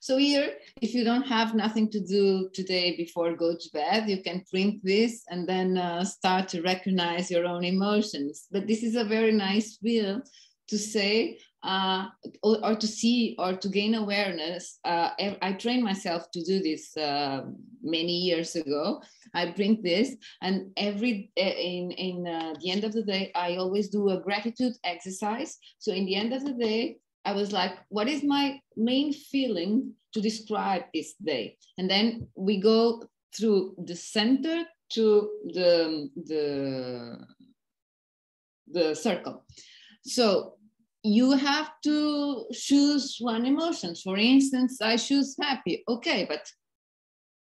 So here if you don't have nothing to do today before go to bed. You can print this and then uh, start to recognize your own emotions. But this is a very nice wheel to say uh, or, or, to see or to gain awareness. Uh, I trained myself to do this uh, many years ago. I print this, and every uh, in in uh, the end of the day, I always do a gratitude exercise. So in the end of the day, I was like, what is my main feeling to describe this day? And then we go through the center to the the the circle. So you have to choose one emotion. For instance, I choose happy. Okay, but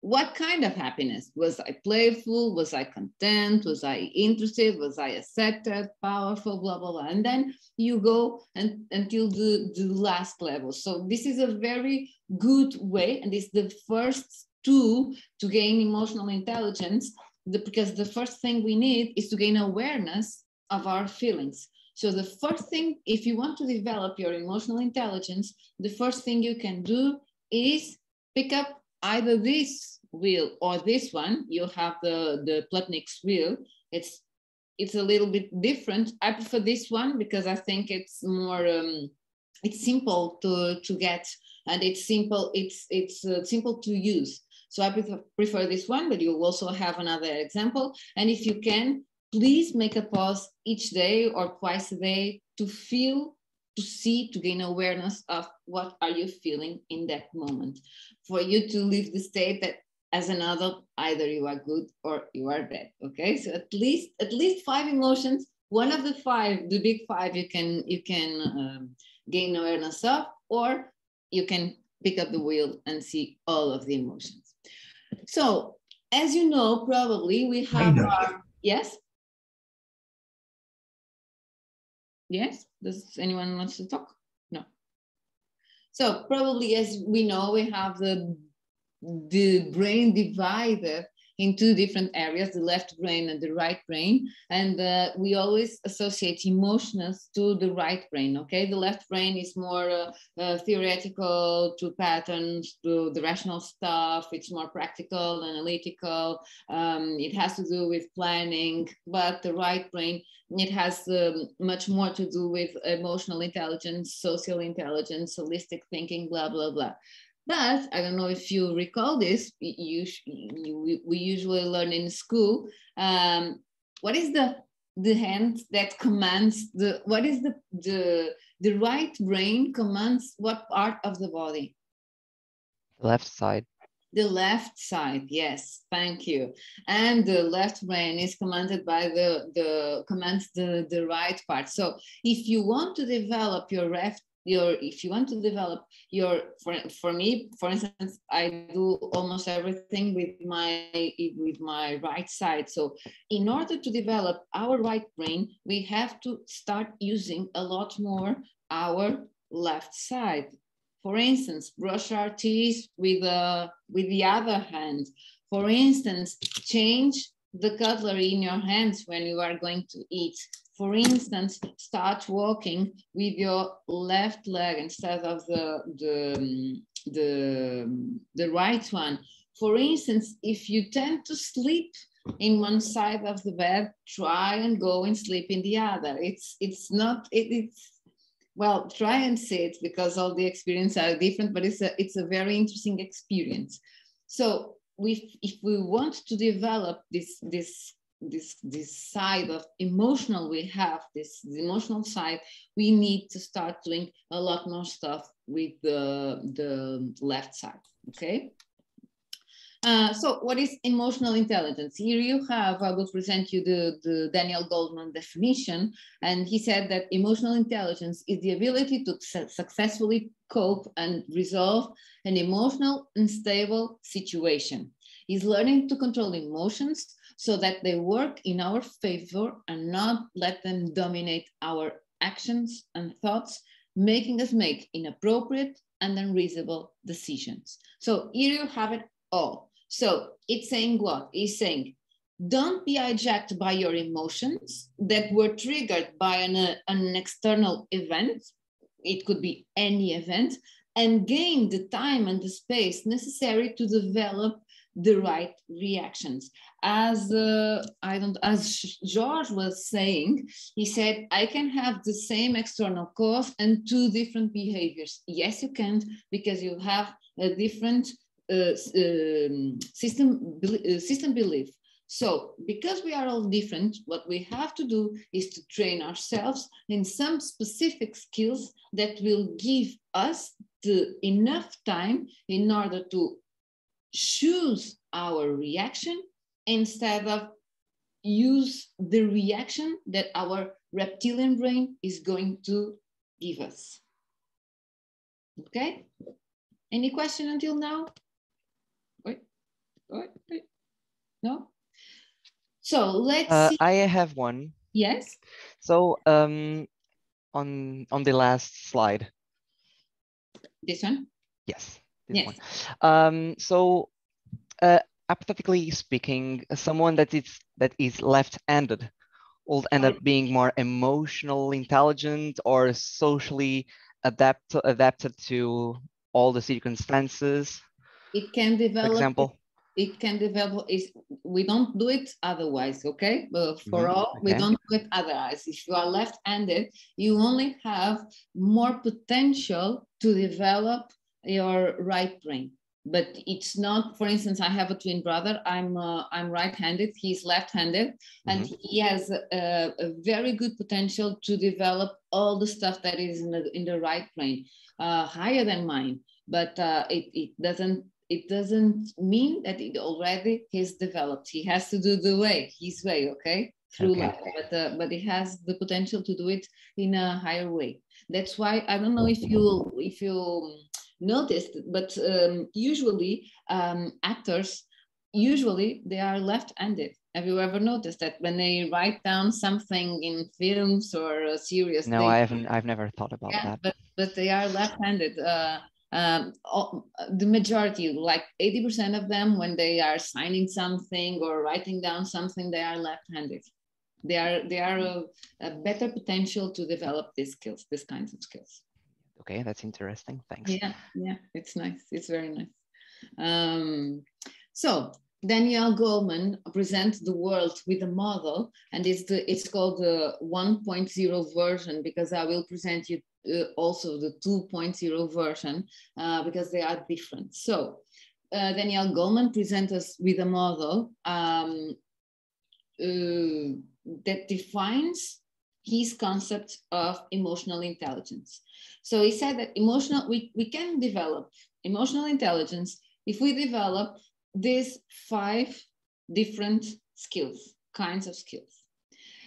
what kind of happiness? Was I playful? Was I content? Was I interested? Was I accepted, powerful, blah, blah, blah. And then you go and, until the, the last level. So this is a very good way, and it's the first tool to gain emotional intelligence the, because the first thing we need is to gain awareness of our feelings. So the first thing, if you want to develop your emotional intelligence, the first thing you can do is pick up either this wheel or this one. You have the, the Plutchik's wheel. It's it's a little bit different. I prefer this one because I think it's more um, it's simple to to get and it's simple it's it's uh, simple to use. So I prefer, prefer this one, but you also have another example. And if you can, please make a pause each day or twice a day to feel to see to gain awareness of what are you feeling in that moment. For you to leave the state that as an adult either you are good or you are bad okay? So at least at least five emotions one of the five the big five you can you can um, gain awareness of or you can pick up the wheel and see all of the emotions. So as you know probably we have our yes Yes, does anyone wants to talk? No. So probably as we know, we have the, the brain divided in two different areas, the left brain and the right brain. And uh, we always associate emotions to the right brain, okay? The left brain is more uh, uh, theoretical to patterns, to the rational stuff. It's more practical, analytical. Um, it has to do with planning, but the right brain, it has um, much more to do with emotional intelligence, social intelligence, holistic thinking, blah, blah, blah. But I don't know if you recall this, you, you, we usually learn in school. Um, what is the the hand that commands the what is the the the right brain commands what part of the body? Left side. The left side yes thank you. And the left brain is commanded by the the commands the the right part. So if you want to develop your left your if you want to develop your for, for me for instance i do almost everything with my with my right side. So in order to develop our right brain we have to start using a lot more our left side. For instance brush our teeth with uh, with the other hand. For instance change the cutlery in your hands when you are going to eat for instance, start walking with your left leg instead of the, the, the, the right one. For instance, if you tend to sleep in one side of the bed, try and go and sleep in the other. It's, it's not, it, it's, well, try and sit because all the experiences are different, but it's a, it's a very interesting experience. So we, if we want to develop this, this this this side of emotional we have this emotional side we need to start doing a lot more stuff with the the left side okay uh, so what is emotional intelligence? Here you have, I will present you the, the Daniel Goleman definition. And he said that emotional intelligence is the ability to su successfully cope and resolve an emotional unstable situation. Is learning to control emotions so that they work in our favor and not let them dominate our actions and thoughts making us make inappropriate and unreasonable decisions. So here you have it all. So it's saying what? It's saying, don't be hijacked by your emotions that were triggered by an, uh, an external event. It could be any event, and gain the time and the space necessary to develop the right reactions. As uh, I don't, as George was saying, he said, I can have the same external cause and two different behaviors. Yes, you can, because you have a different uh, um, system, uh, system belief. So because we are all different, what we have to do is to train ourselves in some specific skills that will give us the enough time in order to choose our reaction instead of use the reaction that our reptilian brain is going to give us. Okay? Any question until now? Wait, wait, wait. No? So let's uh, I have one. Yes. So um, on on the last slide. This one? Yes yes. One. Um, so, uh, hypothetically speaking, someone that is that is left-handed will end up being more emotional intelligent or socially adapt adapted to all the circumstances. It can develop. For example. It can develop. Is we don't do it otherwise, okay? But for mm -hmm. all, okay. we don't do it otherwise. If you are left-handed, you only have more potential to develop your right brain. But it's not for instance i have a twin brother. I'm uh, i'm right-handed. He's left-handed. Mm-hmm. and he has a, a, very good potential to develop all the stuff that is in the, in the right brain uh, higher than mine. But uh, it, it doesn't it doesn't mean that it already is developed. He has to do the way his way okay? Through okay. life. But uh, but he has the potential to do it in a higher way. That's why i don't know if you if you noticed, but um, usually um, actors, usually they are left-handed. Have you ever noticed that when they write down something in films or a series? No, I haven't. I've never thought about yeah, that. But but they are left-handed. Uh, um, all, the majority, like 80% of them, when they are signing something or writing down something, they are left-handed. They are they are a, a better potential to develop these skills, these kinds of skills. Okay, that's interesting. Thanks. Yeah, yeah, it's nice. It's very nice. Um, so Daniel Goleman presents the world with a model, and it's the it's called the 1.0 version because I will present you uh, also the 2.0 version uh, because they are different. So uh, Daniel Goleman presents us with a model um, uh, that defines his concept of emotional intelligence. So he said that emotional, we, we can develop emotional intelligence if we develop these five different skills, kinds of skills.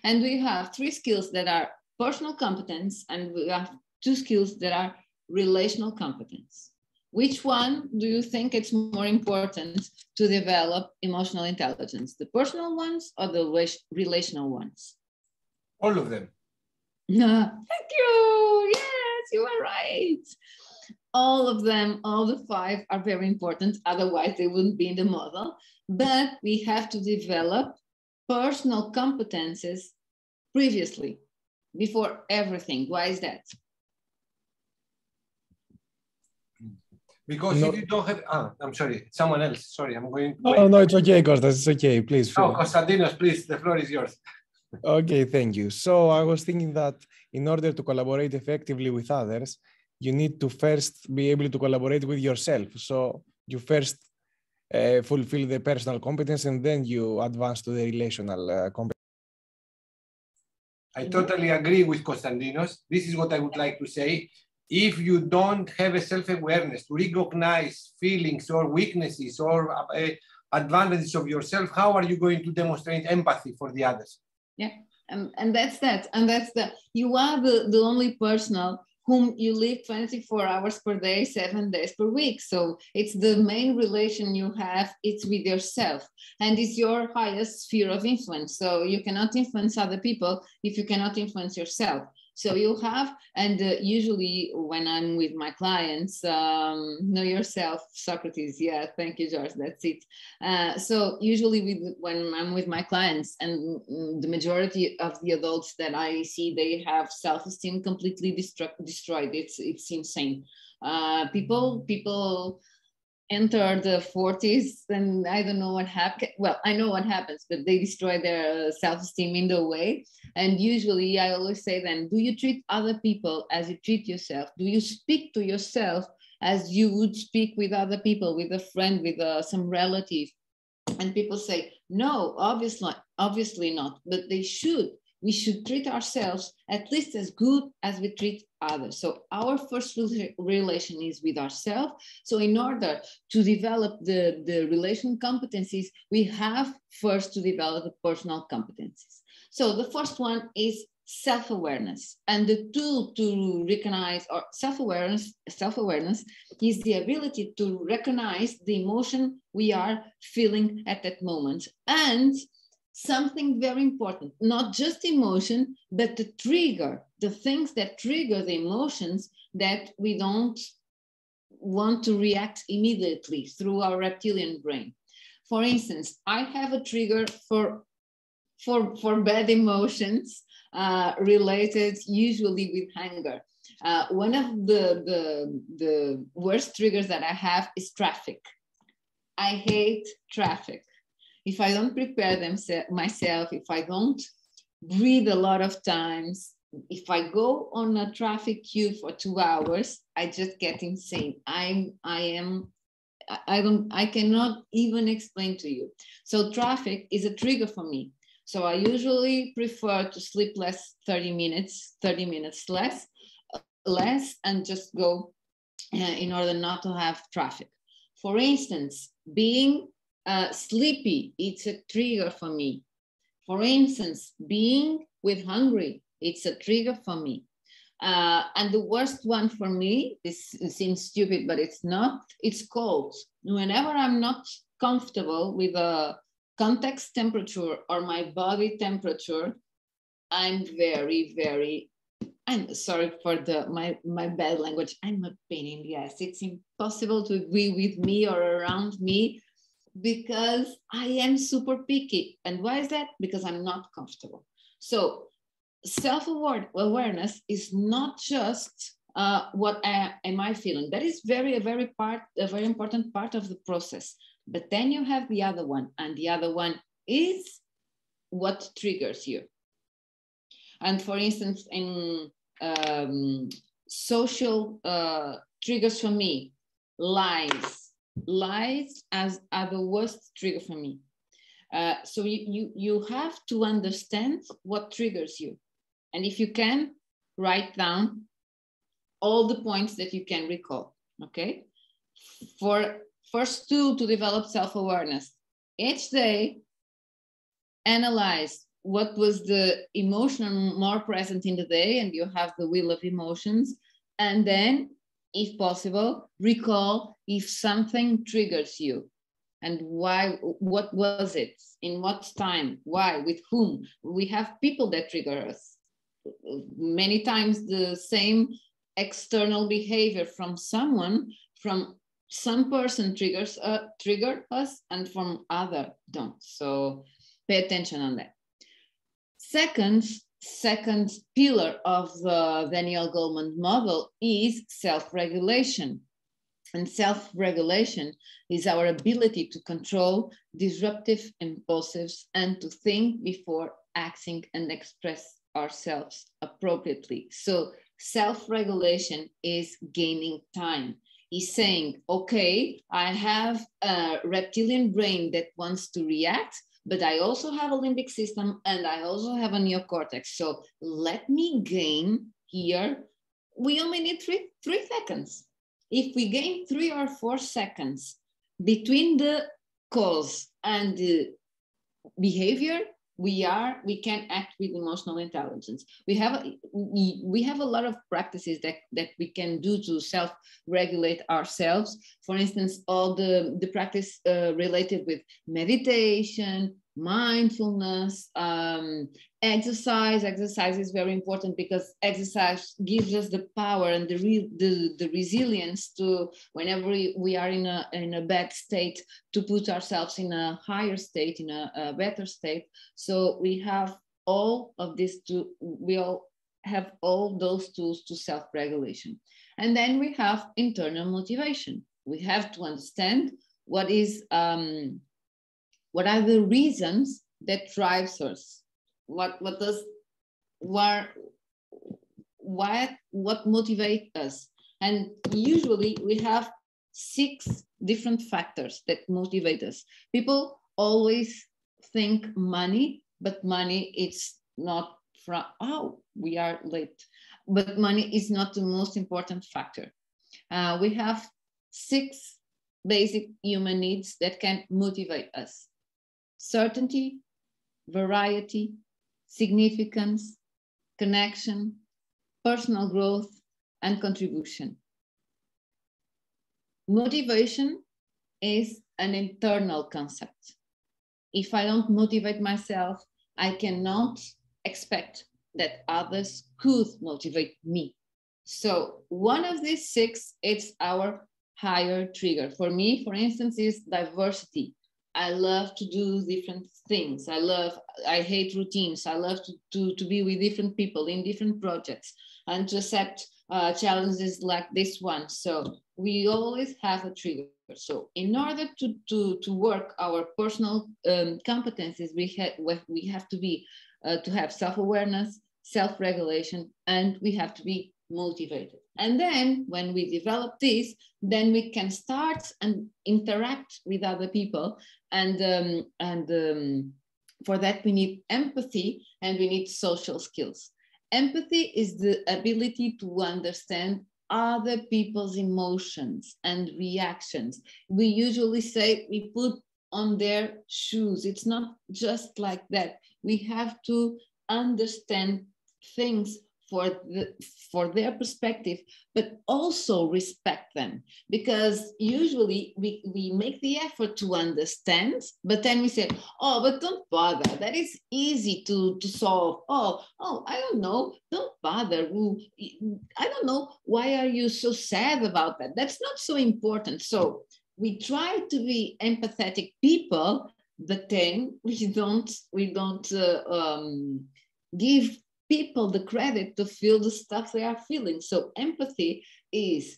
And we have three skills that are personal competence, and we have two skills that are relational competence. Which one do you think it's more important to develop emotional intelligence, the personal ones or the relational ones? All of them. No, Thank you. Yes, you are right. All of them, all the five are very important. Otherwise, they wouldn't be in the model. But we have to develop personal competences previously, before everything. Why is that? Because no. if you don't have, ah, I'm sorry, someone else. Sorry, I'm going. No, no, it's okay, Kostas. It's okay. Please. Oh, Konstantinos, please. The floor is yours. Okay, thank you. So I was thinking that in order to collaborate effectively with others, you need to first be able to collaborate with yourself. So you first uh, fulfill the personal competence and then you advance to the relational uh, competence. I totally agree with Konstantinos. This is what I would like to say. If you don't have a self-awareness to recognize feelings or weaknesses or uh, advantages of yourself, how are you going to demonstrate empathy for the others? Yeah. And, and that's that. And that's that you are the, the only personal whom you live 24 hours per day seven days per week. So it's the main relation you have it's with yourself. And it's your highest sphere of influence. So you cannot influence other people if you cannot influence yourself So you have, and uh, usually when I'm with my clients, um, know yourself, Socrates. Yeah, thank you, George. That's it. Uh, so usually with when I'm with my clients, and the majority of the adults that I see, they have self-esteem completely destroyed. It's it's insane. Uh, people people enter the 40s and i don't know what happened. Well i know what happens but they destroy their self-esteem in the way. And usually i always say then do you treat other people as you treat yourself? Do you speak to yourself as you would speak with other people with a friend with uh, some relative? And people say no obviously obviously not. But they should we should treat ourselves at least as good as we treat others. So our first relation is with ourselves. So in order to develop the, the relation competencies, we have first to develop the personal competencies. So the first one is self-awareness and the tool to recognize or self-awareness self-awareness is the ability to recognize the emotion we are feeling at that moment and something very important, not just emotion, but the trigger, the things that trigger the emotions that we don't want to react immediately through our reptilian brain. For instance, I have a trigger for, for, for bad emotions uh, related usually with anger. Uh, one of the, the, the worst triggers that I have is traffic. I hate traffic if I don't prepare them, myself, if I don't breathe a lot of times, if I go on a traffic queue for two hours, I just get insane. I'm, I am, I don't, I cannot even explain to you. So traffic is a trigger for me. So I usually prefer to sleep less 30 minutes, 30 minutes less, less, and just go uh, in order not to have traffic. For instance, being uh, sleepy, it's a trigger for me. For instance, being with hungry, it's a trigger for me. Uh, and the worst one for me, this seems stupid, but it's not, it's cold. Whenever I'm not comfortable with a context temperature or my body temperature, I'm very, very, I'm sorry for the my, my bad language. I'm a pain in the ass. It's impossible to be with me or around me because I am super picky. And why is that? Because I'm not comfortable. So self-awareness is not just uh, what I, am I feeling. That is very, a very part, a very important part of the process. But then you have the other one, and the other one is what triggers you. And for instance, in um, social uh, triggers for me, lies, lies as are the worst trigger for me. Uh, so you, you, you have to understand what triggers you. And if you can, write down all the points that you can recall, okay? For first tool to develop self-awareness, each day, analyze what was the emotion more present in the day and you have the wheel of emotions and then if possible, recall if something triggers you and why, what was it, in what time, why, with whom. We have people that trigger us. Many times the same external behavior from someone, from some person triggers uh, trigger us and from other don't. So pay attention on that. Second, second pillar of the Daniel Goleman model is self-regulation. And self-regulation is our ability to control disruptive impulsives and to think before acting and express ourselves appropriately. So self-regulation is gaining time. Is saying, okay, I have a reptilian brain that wants to react, but I also have a limbic system and I also have a neocortex. So let me gain here. We only need three, three seconds. If we gain three or four seconds between the calls and the behavior, we are we can act with emotional intelligence. We have a, we have a lot of practices that that we can do to self regulate ourselves. For instance all the the practice uh, related with meditation mindfulness, um, exercise. Exercise is very important because exercise gives us the power and the, re- the, the resilience to, whenever we, are in a, in a bad state, to put ourselves in a higher state, in a, a better state. So we have all of this to, we all have all those tools to self-regulation. And then we have internal motivation. We have to understand what is um, what are the reasons that drives us? What what does what what what motivate us? And usually we have six different factors that motivate us. People always think money but money it's not from oh we are late. But money is not the most important factor. Uh, we have six basic human needs that can motivate us certainty, variety, significance, connection, personal growth, and contribution. Motivation is an internal concept. If I don't motivate myself, I cannot expect that others could motivate me. So one of these six, it's our higher trigger. For me, for instance, is diversity. I love to do different things. I love, I hate routines. I love to, to, to be with different people in different projects and to accept uh, challenges like this one. So we always have a trigger. So in order to, to, to work our personal um, competencies, we, ha- we have to be, uh, to have self-awareness, self-regulation, and we have to be motivated. And then when we develop this, then we can start and interact with other people. And, um, and um, for that, we need empathy and we need social skills. Empathy is the ability to understand other people's emotions and reactions. We usually say we put on their shoes. It's not just like that. We have to understand things for the, for their perspective but also respect them. Because usually we, we make the effort to understand but then we say oh but don't bother. That is easy to to solve. Oh oh i don't know. Don't bother. I don't know. Why are you so sad about that? That's not so important. So we try to be empathetic people but then we don't we don't uh, um, give people the credit to feel the stuff they are feeling. So empathy is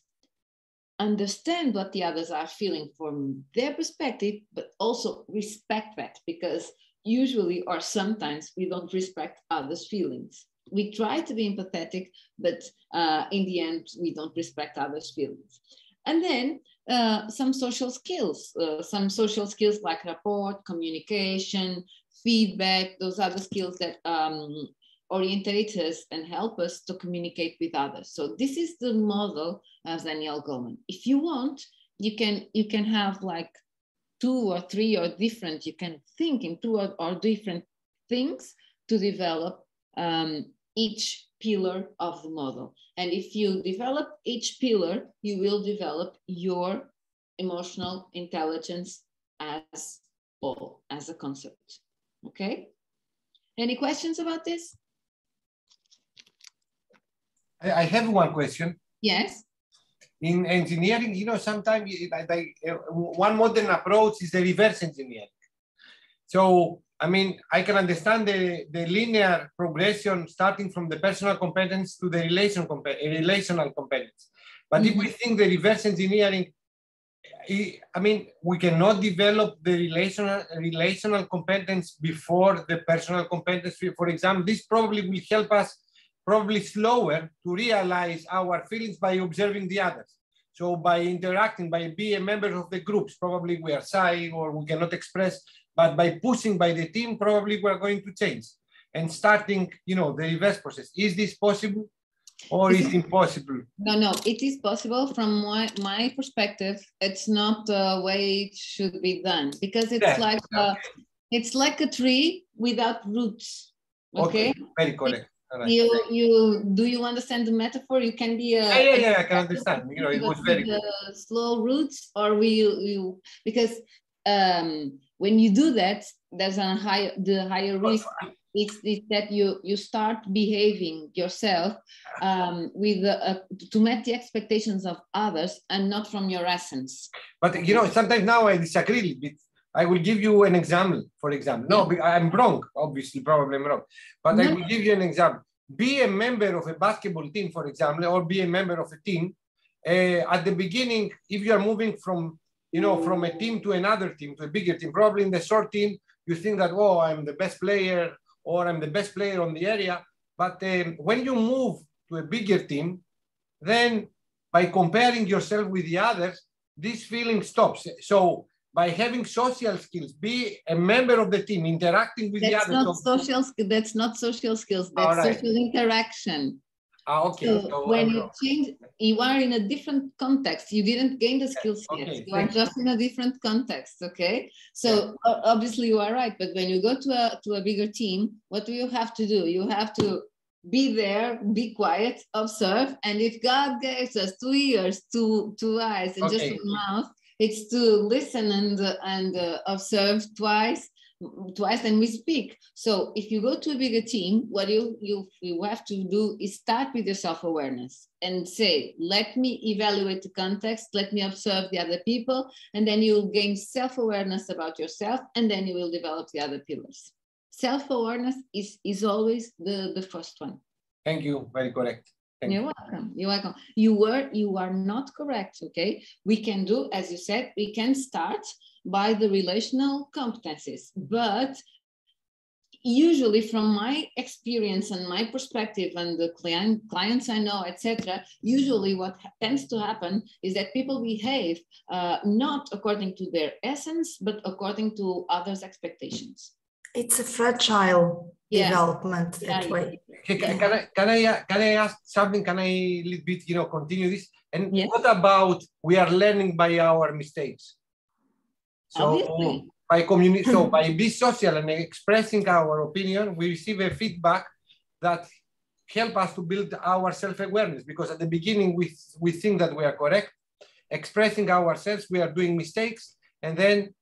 understand what the others are feeling from their perspective, but also respect that because usually or sometimes we don't respect others' feelings. We try to be empathetic, but uh, in the end, we don't respect others' feelings. And then uh, some social skills, uh, some social skills like rapport, communication, feedback, those are the skills that um, orientate us and help us to communicate with others. So this is the model of Daniel Goleman. If you want, you can you can have like two or three or different, you can think in two or, or different things to develop um, each pillar of the model. And if you develop each pillar, you will develop your emotional intelligence as all, as a concept. Okay? Any questions about this? I have one question. Yes. In engineering, you know, sometimes like, uh, one modern approach is the reverse engineering. So, I mean, I can understand the, the linear progression starting from the personal competence to the relation, relational competence. But mm -hmm. if we mm-hmm. think the reverse engineering, I mean, we cannot develop the relational relational competence before the personal competence. For example, this probably will help us probably slower to realize our feelings by observing the others. So by interacting, by being a member of the groups, probably we are shy or we cannot express, but by pushing by the team, probably we're going to change and starting, you know, the reverse process. Is this possible or is it impossible? No, no, it is possible from my, my perspective. It's not the way it should be done because it's yeah, like, a, it's like a tree without roots. Okay, okay. very correct. Right. You you do you understand the metaphor? You can be a yeah yeah, yeah I can understand. You know, it was very the slow roots, or will you, you because um, when you do that, there's a high the higher risk it's, it's that you you start behaving yourself um, with uh, to meet the expectations of others and not from your essence. But you know, sometimes now I disagree a little bit. I will give you an example. For example, no, I'm wrong. Obviously, probably I'm wrong. But no. I will give you an example. Be a member of a basketball team, for example, or be a member of a team. Uh, at the beginning, if you are moving from you know from a team to another team to a bigger team, probably in the short team, you think that oh, I'm the best player or I'm the best player on the area. But um, when you move to a bigger team, then by comparing yourself with the others, this feeling stops. So by having social skills, be a member of the team, interacting with that's the others. Not social, that's not social skills, that's right. social interaction. Ah, okay. So, so when you change, you are in a different context. You didn't gain the skills okay. yet. You are just in a different context. Okay. So yeah. obviously you are right. But when you go to a to a bigger team, what do you have to do? You have to be there, be quiet, observe. And if God gives us two ears, two two eyes, and okay. just a mouth, it's to listen and and uh, observe twice twice and we speak. So if you go to a bigger team, what you, you, you have to do is start with your self-awareness and say, let me evaluate the context, let me observe the other people, and then you'll gain self-awareness about yourself, and then you will develop the other pillars. Self-awareness is, is always the, the first one. Thank you, very correct. Thank You're welcome. You're welcome. You were, you are not correct. Okay. We can do, as you said, we can start by the relational competencies. But usually from my experience and my perspective and the client, clients I know, etc., usually what tends to happen is that people behave uh, not according to their essence, but according to others' expectations. It's a fragile yeah. development that yeah. way. Can, can, I, can, I, uh, can I ask something? Can I a little bit, you know, continue this? And yes. what about we are learning by our mistakes? So Obviously. by communi- so by being social and expressing our opinion, we receive a feedback that help us to build our self-awareness because at the beginning we, we think that we are correct expressing ourselves we are doing mistakes and then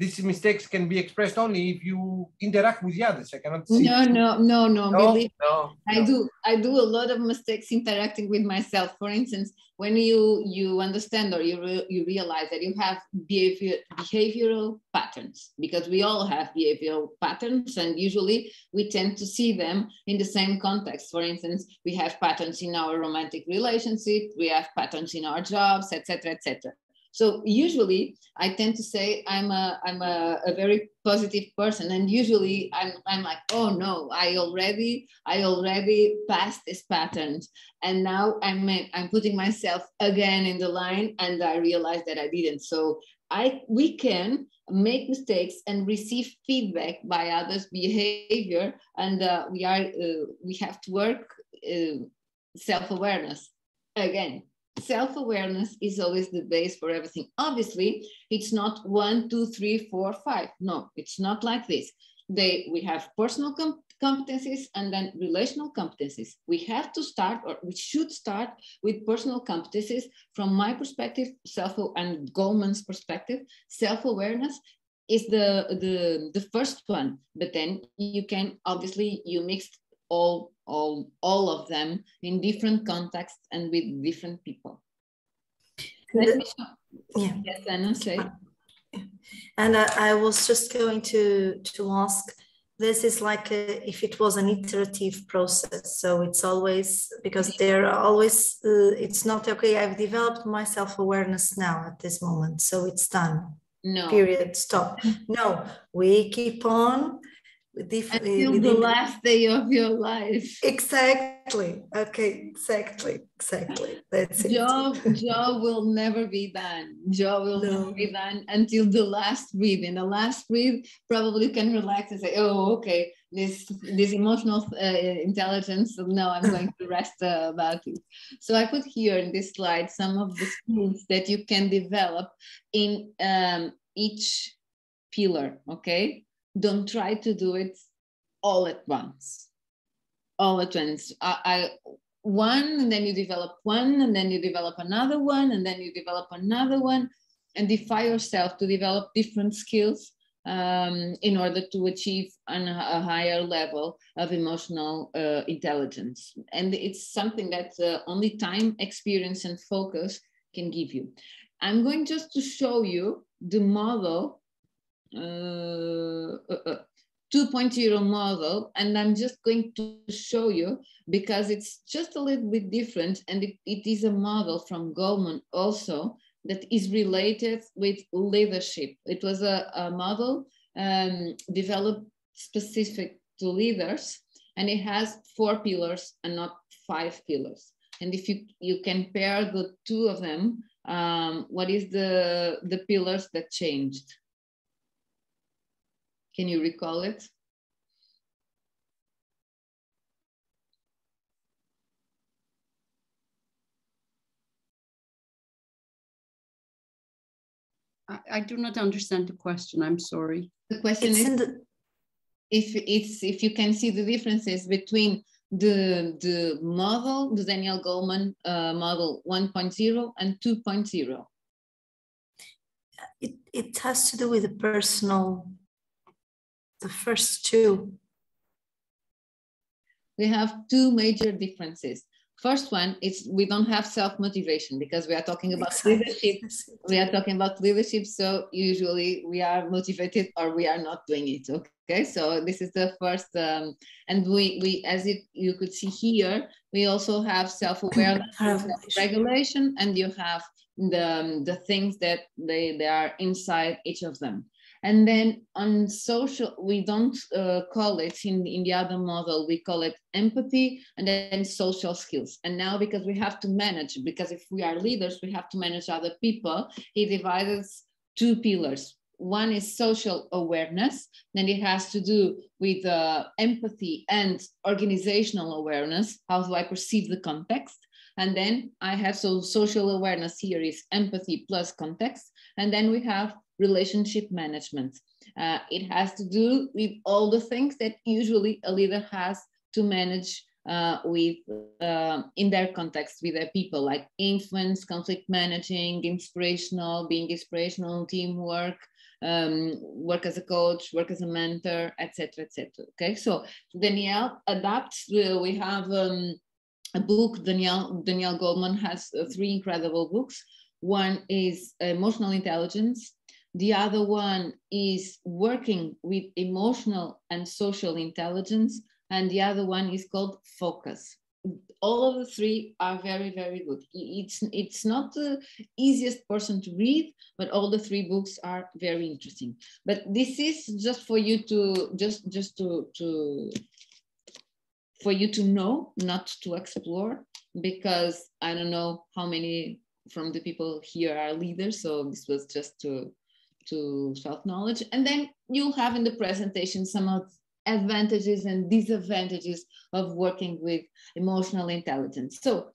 these mistakes can be expressed only if you interact with the others. I cannot see. No, no, no, no. no, no I no. do. I do a lot of mistakes interacting with myself. For instance, when you you understand or you re, you realize that you have behavior behavioral patterns, because we all have behavioral patterns, and usually we tend to see them in the same context. For instance, we have patterns in our romantic relationship, we have patterns in our jobs, etc., etc. So usually I tend to say I'm a I'm a, a, very positive person, and usually I'm I'm like, oh no, I already I already passed this pattern, and now I'm I'm putting myself again in the line, and I realize that I didn't. So I we can make mistakes and receive feedback by others' behavior, and uh, we are uh, we have to work uh, self awareness again self-awareness is always the base for everything. Obviously, it's not one, two, three, four, five. No, it's not like this. They we have personal com competencies and then relational competencies. We have to start, or we should start with personal competencies. From my perspective, self and Goleman's perspective, self-awareness is the the the first one. But then you can obviously you mix all all all of them in different contexts and with different people. Let me show. Yeah. Yes, Anna, say. And I, I, was just going to to ask. This is like a, if it was an iterative process. So it's always because there are always. Uh, it's not okay. I've developed my self awareness now at this moment, so it's done. No. Period. Stop. No, we keep on different until the last day of your life. Exactly. Okay. Exactly. Exactly. That's it. Job job will never be done. Job will no. never be done until the last breath. In the last breath probably you can relax and say oh okay. This this emotional uh, intelligence now i'm going to rest uh, about it. So i put here in this slide some of the skills that you can develop in um, each pillar okay don't try to do it all at once all at once I, I, one and then you develop one and then you develop another one and then you develop another one and defy yourself to develop different skills um, in order to achieve an, a higher level of emotional uh, intelligence. And it's something that uh, only time, experience, and focus can give you. I'm going just to show you the model, 2.0 model, and I'm just going to show you because it's just a little bit different and it, it is a model from Goleman also that is related with leadership. It was a, a model um, developed specific to leaders and it has four pillars and not five pillars. And if you, you can pair the two of them, um, what is the, the pillars that changed? Can you recall it? I, I do not understand the question. I'm sorry. The question it's is the... if it's if you can see the differences between the the model, the Daniel Goleman uh, model 1.0 and 2.0. It, it has to do with the personal, the first two. We have two major differences. First one is we don't have self-motivation because we are talking about exactly. leadership. We are talking about leadership. So usually we are motivated or we are not doing it. Okay. So this is the first, um, and we, we, as it, you could see here, we also have self-awareness, self-regulation, and you have the, um, the things that they, they are inside each of them. And then on social, we don't uh, call it in, in the other model, we call it empathy and then social skills. And now because we have to manage, because if we are leaders, we have to manage other people, he divides two pillars. One is social awareness, then it has to do with uh, empathy and organizational awareness. How do I perceive the context? And then I have so social awareness here is empathy plus context. And then we have relationship management. Uh, it has to do with all the things that usually a leader has to manage uh, with uh, in their context with their people, like influence, conflict managing, inspirational, being inspirational, teamwork, um, work as a coach, work as a mentor, etc., etc. Okay, so Daniel adapts. Uh, we have um, a book. Daniel Daniel Goleman has uh, three incredible books. One is emotional intelligence, the other one is working with emotional and social intelligence. And the other one is called focus. All of the three are very, very good. It's, it's not the easiest person to read, but all the three books are very interesting. But this is just for you to, just, just to, to, for you to know, not to explore, because I don't know how many from the people here are leaders. So this was just to to self-knowledge. And then you'll have in the presentation some of advantages and disadvantages of working with emotional intelligence. So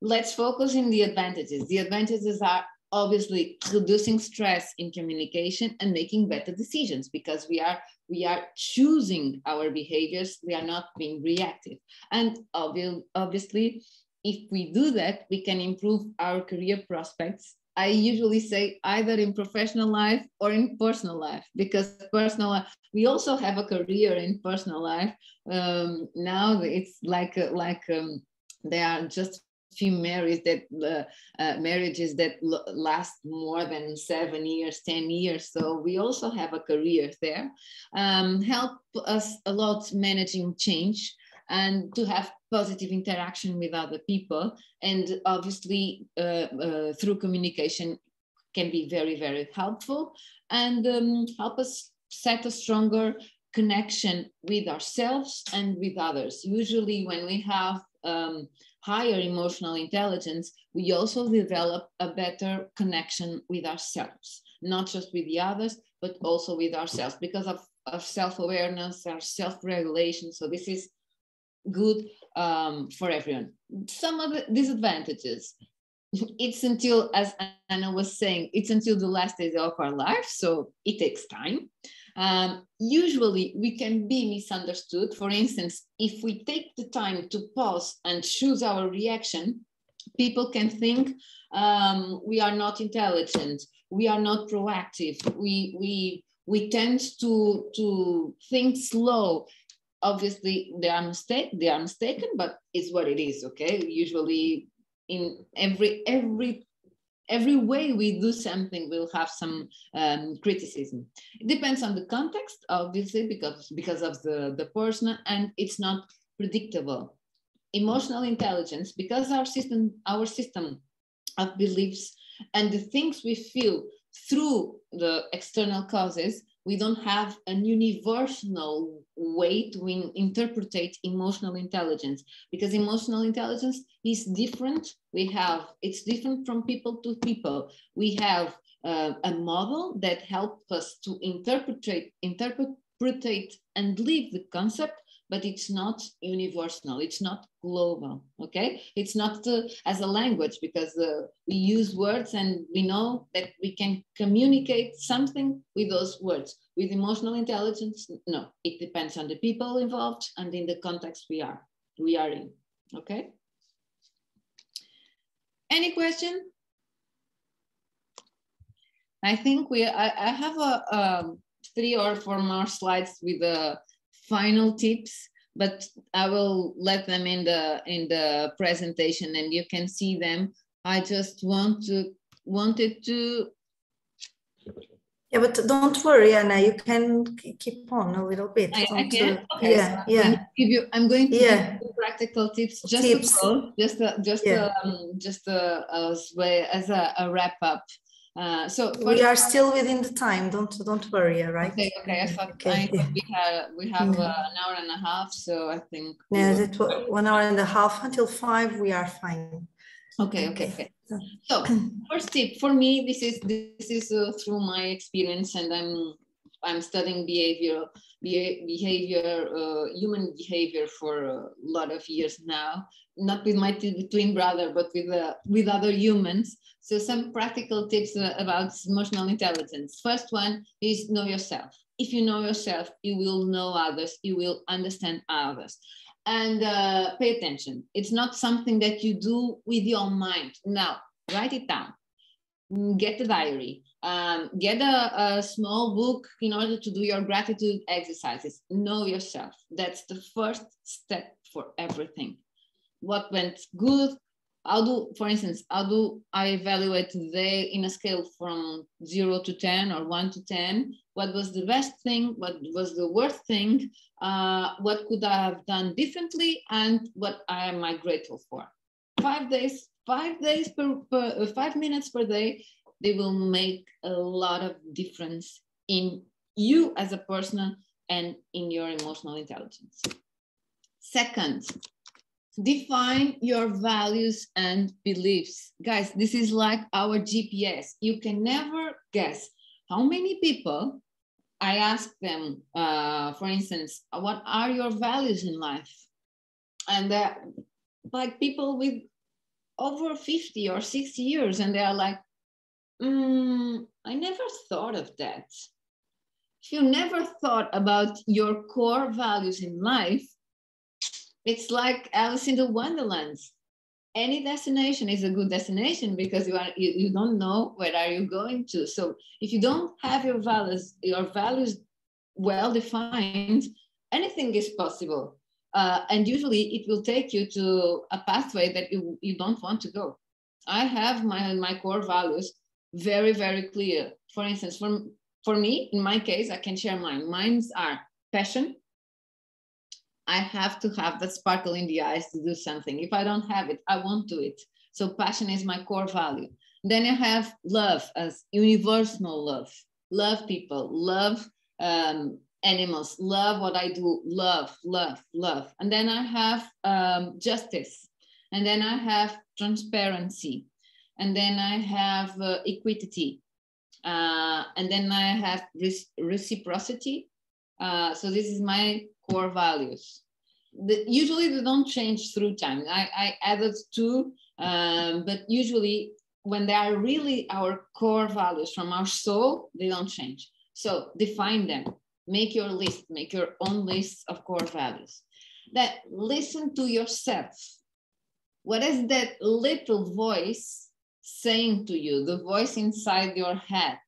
let's focus in the advantages. The advantages are obviously reducing stress in communication and making better decisions because we are we are choosing our behaviors we are not being reactive and obviously if we do that we can improve our career prospects I usually say either in professional life or in personal life because personal life, we also have a career in personal life. Um, now it's like like um, there are just few marriages that uh, uh, marriages that last more than seven years, ten years. So we also have a career there. Um, help us a lot managing change and to have positive interaction with other people. And obviously, uh, uh, through communication can be very, very helpful and um, help us set a stronger connection with ourselves and with others. Usually, when we have um, higher emotional intelligence, we also develop a better connection with ourselves, not just with the others, but also with ourselves because of, of self awareness, our self regulation. So, this is good um, for everyone. Some of the disadvantages, it's until, as Anna was saying, it's until the last days of our life, so it takes time. Um, usually we can be misunderstood. For instance, if we take the time to pause and choose our reaction, people can think um, we are not intelligent we are not proactive. We, we, we tend to, to think slow. Obviously, they are mistake, they are mistaken, but it's what it is. Okay, usually in every every every way we do something we'll have some um, criticism. It depends on the context, obviously, because because of the the person, and it's not predictable. Emotional intelligence, because our system our system of beliefs and the things we feel through the external causes, we don't have an universal way to in, interpret emotional intelligence because emotional intelligence is different. We have, it's different from people to people. We have uh, a model that helps us to interpret, interpret and live the concept but it's not universal. It's not global okay? It's not uh, as a language because uh, we use words and we know that we can communicate something with those words. With emotional intelligence no. It depends on the people involved and in the context we are we are in okay? Any question? I think we i, I have a um, three or four more slides with the final tips, but I will let them in the in the presentation and you can see them. I just want to wanted to yeah, but don't worry, Anna. You can keep on a little bit. I, I can. Uh, okay, yeah, so yeah. Give you. I'm going to yeah. give you practical tips just Tips. go, just a, just Yeah. a, um, just a, as way as a, a wrap up. Uh, so We are still within the time. Don't don't worry. Right. Okay, okay. I thought, Okay, I thought we had we have Mhm. uh, an hour and a half, so I think. we Yeah, will- that wa- one hour and a half until five. We are fine. Okay, okay, okay. So first tip for me, this is this is uh, through my experience, and I'm I'm studying behavior behavior uh, human behavior for a lot of years now. Not with my twin brother, but with uh, with other humans. So some practical tips uh, about emotional intelligence. First one is know yourself. If you know yourself, you will know others. You will understand others and uh, pay attention. It's not something that you do with your mind. Now, write it down. Mm, Get a diary. Um, get a, a small book in order to do your gratitude exercises. Know yourself. That's the first step for everything. What went good? How do, for instance, how do I evaluate today in a scale from zero to 10 or one to 10? What was the best thing? What was the worst thing? uh, what could I have done differently, and what am I grateful for. Five days, five days per, per uh, five minutes per day, they will make a lot of difference in you as a person and in your emotional intelligence. Second, define your values and beliefs. Guys, this is like our GPS. You can never guess how many people I ask them, uh, for instance, what are your values in life? And uh, like people with over 50 or 60 years, and they are like, mm, I never thought of that. If you never thought about your core values in life, it's like Alice in the Wonderland. Any destination is a good destination because you are you, you don't know where are you going to. So if you don't have your values your values well defined, anything is possible. Uh, and usually it will take you to a pathway that you, you don't want to go. I have my, my core values very, very clear. For instance, for, for me, in my case, I can share mine. Mine's are passion. I have to have that sparkle in the eyes to do something. If I don't have it, I won't do it. So passion is my core value. Then I have love as universal love. Love people, love um, animals, love what I do, love, love, love. And then I have um, justice. And then I have transparency. And then I have uh, equity. Uh, and then I have re- reciprocity. Uh, so this is my core values. The, usually they don't change through time. I, I added two, um, but usually when they are really our core values from our soul, they don't change. So define them, make your list, make your own list of core values. That listen to yourself. What is that little voice saying to you, the voice inside your head?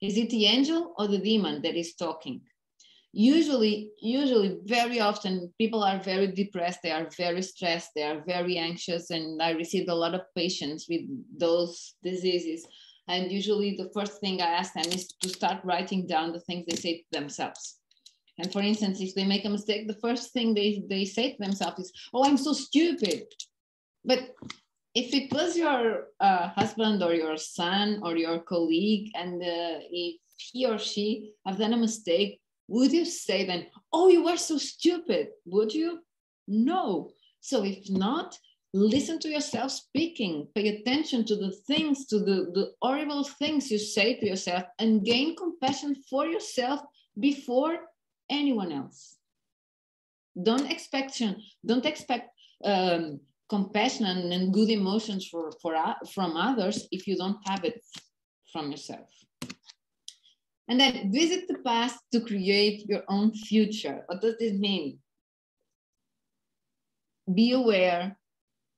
Is it the angel or the demon that is talking? Usually, usually, very often, people are very depressed, they are very stressed, they are very anxious, and I received a lot of patients with those diseases. And usually, the first thing I ask them is to start writing down the things they say to themselves. And for instance, if they make a mistake, the first thing they, they say to themselves is, Oh, I'm so stupid. But if it was your uh, husband or your son or your colleague, and uh, if he or she have done a mistake, would you say then, oh, you were so stupid? Would you? No. So if not, listen to yourself speaking, pay attention to the things, to the, the horrible things you say to yourself, and gain compassion for yourself before anyone else. Don't expect, don't expect um, compassion and good emotions for, for, from others if you don't have it from yourself. And then visit the past to create your own future. What does this mean? Be aware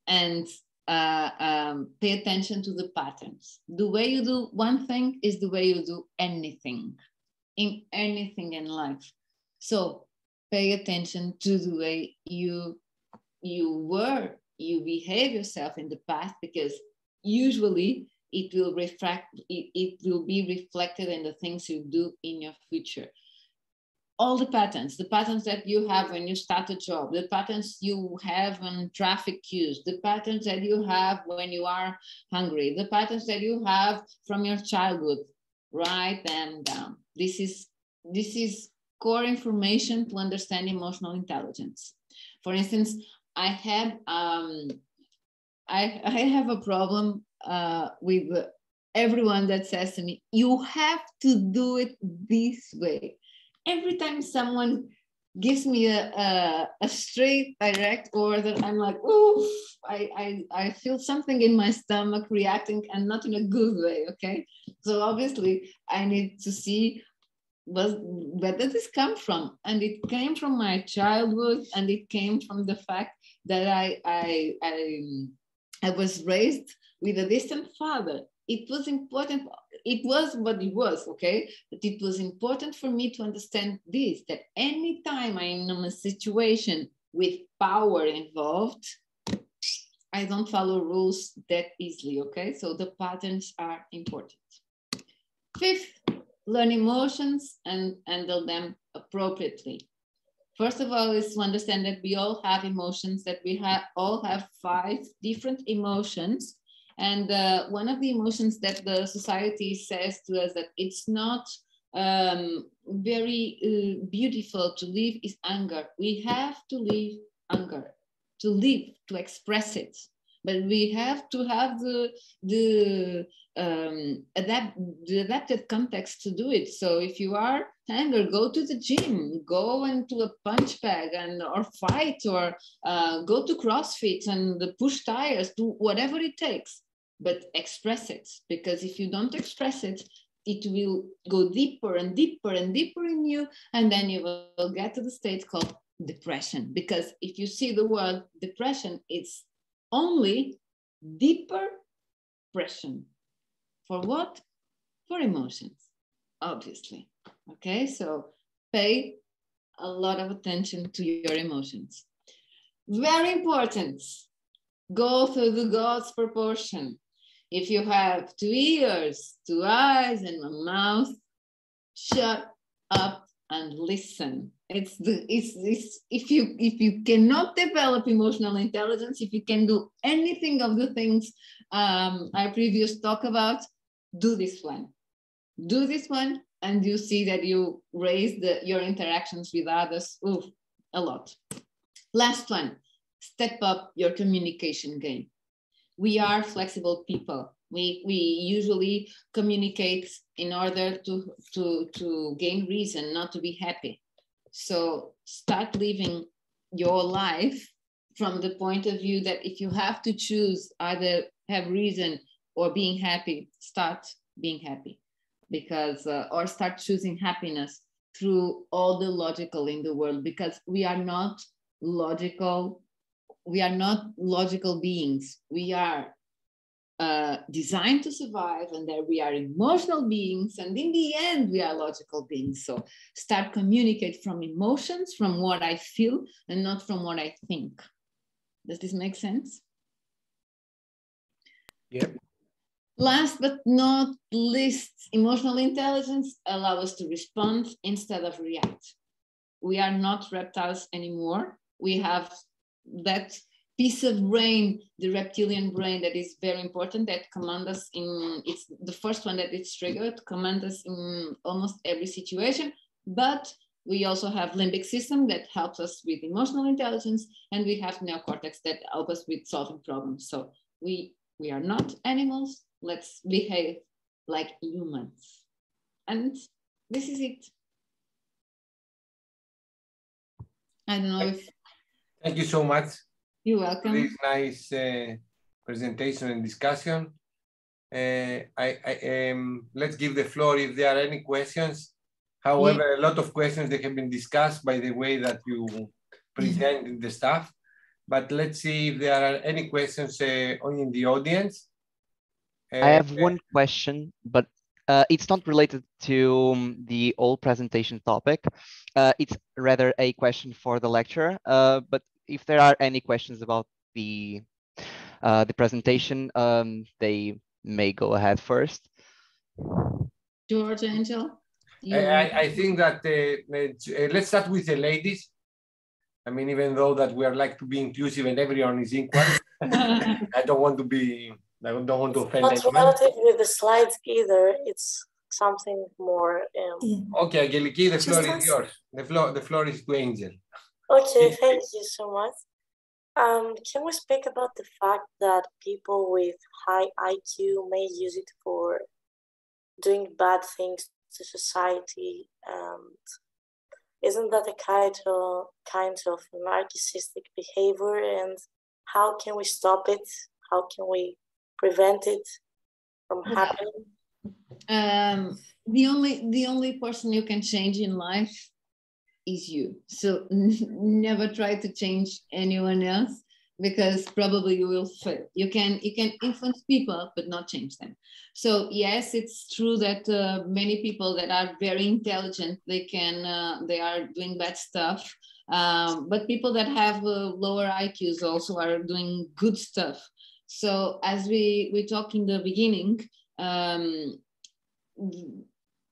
and uh, um, pay attention to the patterns. The way you do one thing is the way you do anything, in anything in life. So pay attention to the way you you were, you behave yourself in the past, because usually it will reflect it, it will be reflected in the things you do in your future. All the patterns the patterns that you have when you start a job the patterns you have on traffic queues the patterns that you have when you are hungry the patterns that you have from your childhood write them down. This is this is core information to understand emotional intelligence. For instance i have um, I, I have a problem uh, with everyone that says to me, you have to do it this way. Every time someone gives me a, a, a straight, direct order, I'm like, oof, I, I, I feel something in my stomach reacting and not in a good way, okay? So obviously I need to see was where did this come from? And it came from my childhood and it came from the fact that I, I, I, I was raised with a distant father. It was important, it was what it was, okay? But it was important for me to understand this that anytime I'm in a situation with power involved, I don't follow rules that easily, okay? So the patterns are important. Fifth, learn emotions and handle them appropriately. First of all, is to understand that we all have emotions, that we have all have five different emotions and uh, one of the emotions that the society says to us that it's not um, very uh, beautiful to live is anger. We have to live anger, to live, to express it. But we have to have the the um, adapt the adapted context to do it. So if you are anger, go to the gym, go into a punch bag and or fight or uh, go to CrossFit and push tires, do whatever it takes but express it. Because if you don't express it it will go deeper and deeper and deeper in you and then you will get to the state called depression. Because if you see the word depression it's only deeper depression for what? For emotions obviously okay so pay a lot of attention to your emotions very important go through the god's proportion if you have two ears, two eyes, and a mouth, shut up and listen. It's the it's, it's if you if you cannot develop emotional intelligence, if you can do anything of the things um, our previous talk about, do this one. Do this one, and you see that you raise the, your interactions with others oof, a lot. Last one, step up your communication game we are flexible people. We, we usually communicate in order to, to, to gain reason, not to be happy. So start living your life from the point of view that if you have to choose either have reason or being happy, start being happy because, uh, or start choosing happiness through all the logical in the world because we are not logical we are not logical beings. We are uh, designed to survive and that we are emotional beings and in the end we are logical beings. So start communicate from emotions from what i feel and not from what i think. Does this make sense? Yep last but not least emotional intelligence allow us to respond instead of react. We are not reptiles anymore. We have that piece of brain, the reptilian brain that is very important that command us in, it's the first one that it's triggered, command us in almost every situation, but we also have limbic system that helps us with emotional intelligence and we have neocortex that help us with solving problems. So we, we are not animals, let's behave like humans. And this is it. I don't know if. Thank you so much. You're welcome. This nice uh, presentation and discussion. Uh, I, I um, let's give the floor if there are any questions. However, yeah. a lot of questions they have been discussed by the way that you present mm -hmm. the stuff. But let's see if there are any questions uh, in the audience. I have one question, but uh, it's not related to um, the old presentation topic. Uh, it's rather a question for the lecture. Uh, but if there are any questions about the uh, the presentation, um, they may go ahead first. George Angel. I, I, think that uh, uh, let's start with the ladies. I mean, even though that we are like to be inclusive and everyone is equal, I don't want to be, I don't want to offend Not anyone. relative with the slides either. It's something more. Um... Okay, Angeliki, the floor is yours. The floor, the floor is to Angel. Okay, thank you so much. Um, can we speak about the fact that people with high IQ may use it for doing bad things to society? And isn't that a kind of, kind of narcissistic behavior? And how can we stop it? How can we prevent it from happening? Um, the only the only person you can change in life is you. So never try to change anyone else because probably you will fail. You can you can influence people but not change them. So yes, it's true that uh, many people that are very intelligent they can uh, they are doing bad stuff. Um, but people that have uh, lower IQs also are doing good stuff. So as we we talked in the beginning, um,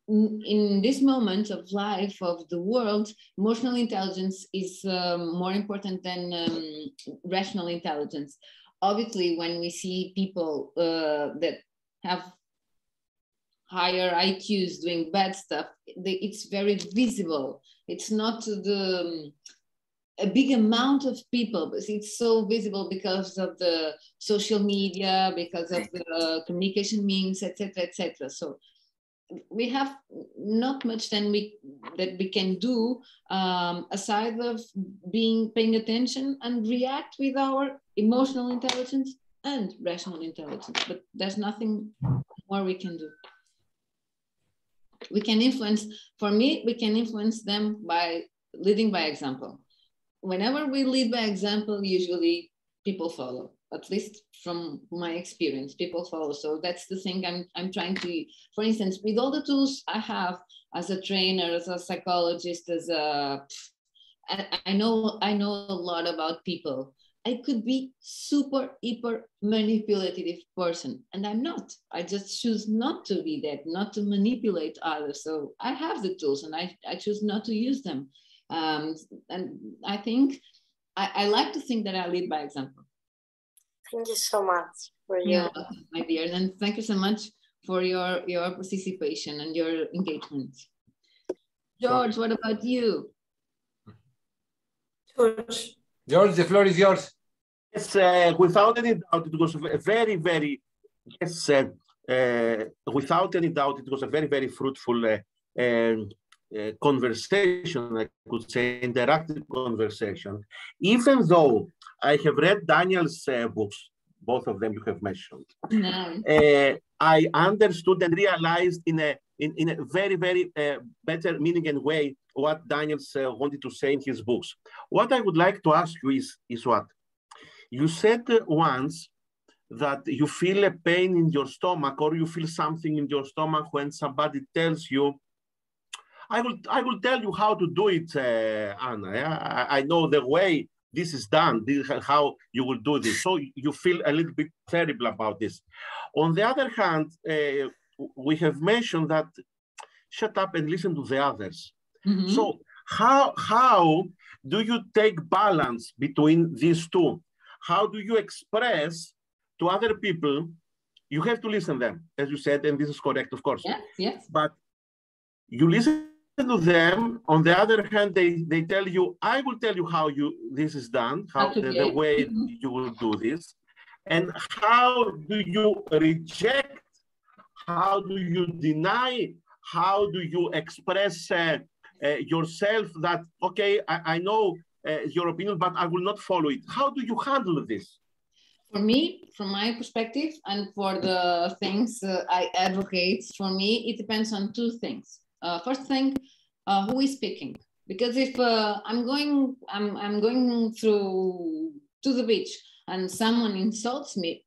in this moment of life of the world, emotional intelligence is um, more important than um, rational intelligence. Obviously, when we see people uh, that have higher IQs doing bad stuff, they, it's very visible. It's not the um, a big amount of people, but it's so visible because of the social media, because of the communication means, etc., etc. So we have not much then we that we can do um, aside of being paying attention and react with our emotional intelligence and rational intelligence but there's nothing more we can do we can influence for me we can influence them by leading by example whenever we lead by example usually people follow at least from my experience people follow. So that's the thing i'm i'm trying to for instance with all the tools i have as a trainer as a psychologist as a i know i know a lot about people. I could be super hyper manipulative person and i'm not. I just choose not to be that not to manipulate others. So i have the tools and i, I choose not to use them um, and i think I, I like to think that i lead by example Thank you so much for your yeah, my dear, and thank you so much for your your participation and your engagement. George, what about you? George. George, the floor is yours. Yes, uh, without any doubt, it was a very, very, yes, uh, uh, without any doubt, it was a very, very fruitful uh, conversation, I could say, interactive conversation. Even though I have read Daniel's uh, books, both of them you have mentioned. Nice. Uh, I understood and realized in a in, in a very very uh, better meaning and way what Daniel wanted to say in his books. What I would like to ask you is is what you said once that you feel a pain in your stomach or you feel something in your stomach when somebody tells you, I will, I will tell you how to do it, uh, Anna. Yeah? I, I, know the way this is done, this how you will do this. So you feel a little bit terrible about this. On the other hand, uh, we have mentioned that shut up and listen to the others. Mm -hmm. So how, how do you take balance between these two? How do you express to other people? You have to listen them, as you said, and this is correct, of course. Yes, yes. But you listen to them. On the other hand, they, they tell you, I will tell you how you this is done, how the, the, way mm-hmm. you will do this. And how do you reject? How do you deny? How do you express uh, uh, yourself that, okay, I, I know uh, your opinion, but I will not follow it. How do you handle this? For me, from my perspective, and for the things uh, I advocate, for me, it depends on two things. Uh, first thing, uh, who is speaking? Because if uh, I'm going, I'm, I'm going through to the beach and someone insults me,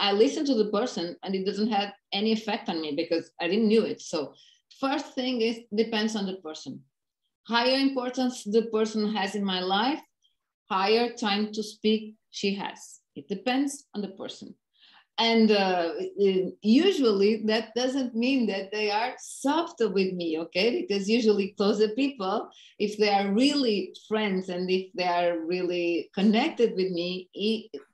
I listen to the person and it doesn't have any effect on me because I didn't knew it. So First thing is depends on the person. Higher importance the person has in my life, higher time to speak she has. It depends on the person. And uh, usually that doesn't mean that they are soft with me, okay? Because usually closer people, if they are really friends and if they are really connected with me,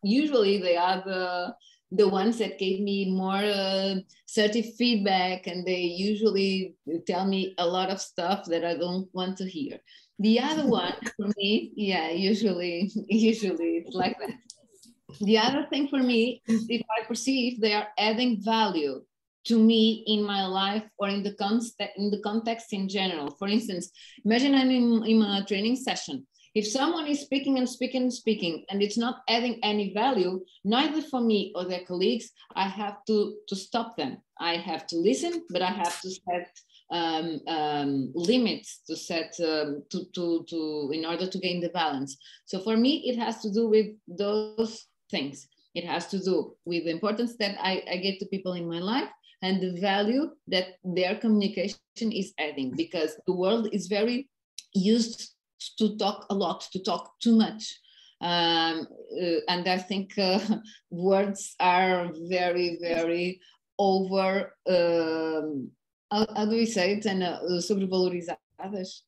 usually they are the the ones that gave me more uh, assertive feedback and they usually tell me a lot of stuff that I don't want to hear. The other one for me, yeah, usually, usually it's like that. The other thing for me is if I perceive they are adding value to me in my life or in the context in the context in general. For instance, imagine I'm in, in a training session if someone is speaking and speaking and speaking and it's not adding any value, neither for me or their colleagues, I have to, to stop them. I have to listen, but I have to set um, um, limits to set um, to, to, to in order to gain the balance. So for me, it has to do with those things. It has to do with the importance that I, I get to people in my life and the value that their communication is adding because the world is very used to talk a lot, to talk too much. Um, uh, and I think uh, words are very, very over, um, how, how, do we say it? And uh, sobrevalorizadas.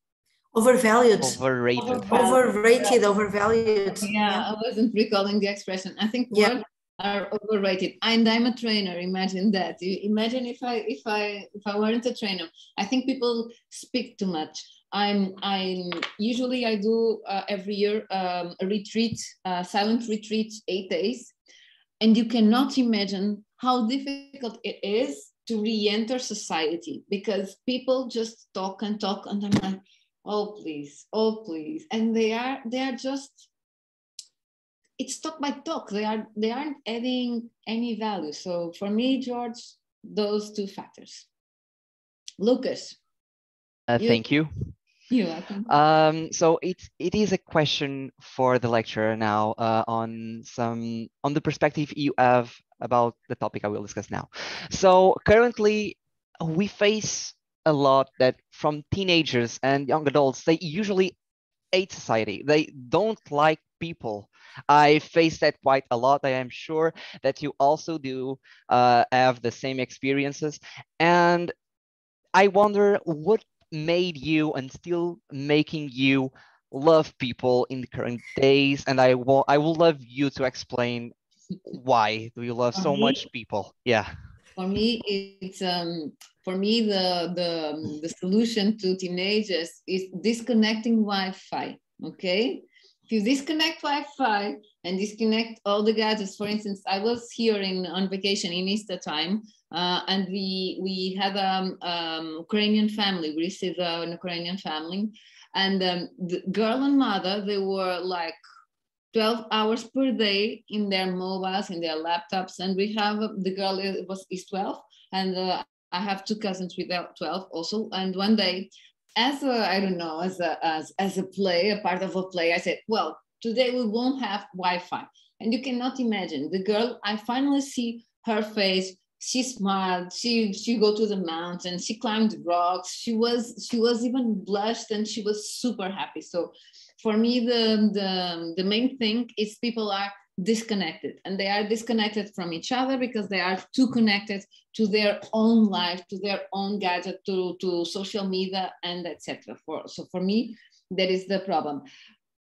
Overvalued. Overrated. Overrated, overvalued. Yeah, yeah, I wasn't recalling the expression. I think yeah. words are overrated. And I'm a trainer. Imagine that. Imagine if I if I if I weren't a trainer. I think people speak too much. I'm, I'm usually I do uh, every year um, a retreat, uh, silent retreat, eight days. And you cannot imagine how difficult it is to re-enter society because people just talk and talk and I'm like, oh please, oh please. And they are they are just it's talk by talk. They are they aren't adding any value. So for me, George, those two factors. Lucas. Uh, you, thank you. You're welcome. Um, so it it is a question for the lecturer now uh, on some on the perspective you have about the topic I will discuss now. So currently, we face a lot that from teenagers and young adults, they usually hate society. They don't like people. I face that quite a lot. I am sure that you also do uh, have the same experiences. And I wonder what made you and still making you love people in the current days and i will i will love you to explain why do you love for so me, much people yeah for me it's um for me the the the solution to teenagers is disconnecting wi-fi okay? If you disconnect wi-fi and disconnect all the gadgets for instance i was here in on vacation in easter time uh, and we we had a um, um, Ukrainian family. We received an Ukrainian family, and um, the girl and mother they were like 12 hours per day in their mobiles, in their laptops, and we have the girl was is 12, and uh, I have two cousins with 12 also. And one day, as a I don't know, as a as as a play, a part of a play, I said, well, today we won't have Wi-Fi. And you cannot imagine the girl, I finally see her face. She smiled. She she go to the mountain. She climbed rocks. She was she was even blushed and she was super happy. So for me, the the the main thing is people are disconnected. And they are disconnected from each other because they are too connected to their own life to their own gadget to, to social media and etc for so for me that is the problem.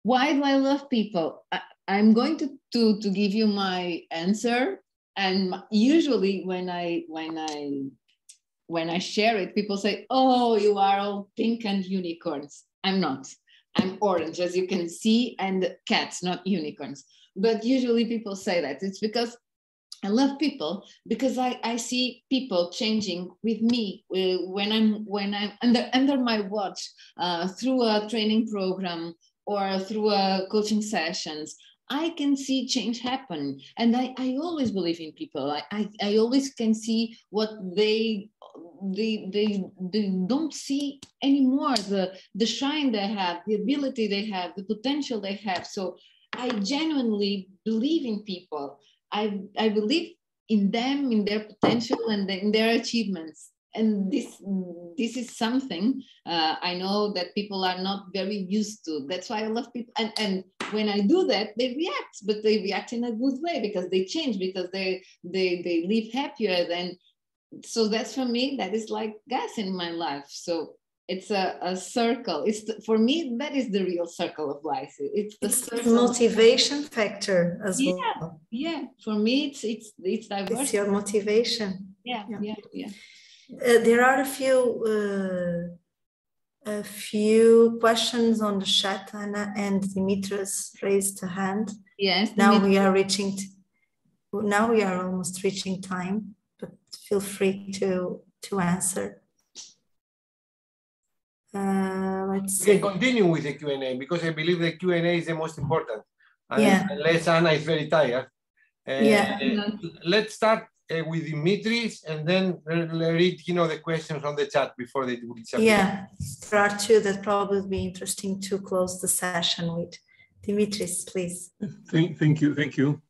Why do i love people? I, i'm going to, to to give you my answer. And usually when i when i when i share it people say oh you are all pink and unicorns. I'm not. I'm orange as you can see and cats not unicorns but usually people say that it's because I love people because I, I see people changing with me uh, when I'm when I'm under under my watch uh, through a training program or through a coaching sessions. I can see change happen, and I, I always believe in people. I, I, I always can see what they they, they they don't see anymore the the shine they have, the ability they have, the potential they have. So I genuinely believe in people. I, I believe in them, in their potential, and in their achievements. And this this is something uh, I know that people are not very used to. That's why I love people. And, and when I do that, they react, but they react in a good way because they change, because they they they live happier. Then, so that's for me. That is like gas in my life. So it's a, a circle. It's the, for me that is the real circle of life. It's the it's motivation factor as yeah, well. yeah. For me it's it's it's diverse it's your motivation. Yeah yeah. yeah, yeah. Uh, there are a few uh, a few questions on the chat Anna and Dimitris raised a hand. Yes now Dimitris. we are reaching now we are almost reaching time but feel free to to answer uh, let's we can continue with the Q&A because I believe the Q&A is the most important. Yeah. Unless Anna is very tired. Uh, yeah. Let's start uh, with Dimitris and then read, you know, the questions on the chat before they will disappear. Yeah, there are two that probably be interesting to close the session with. Dimitris, please. Thank, thank you, thank you.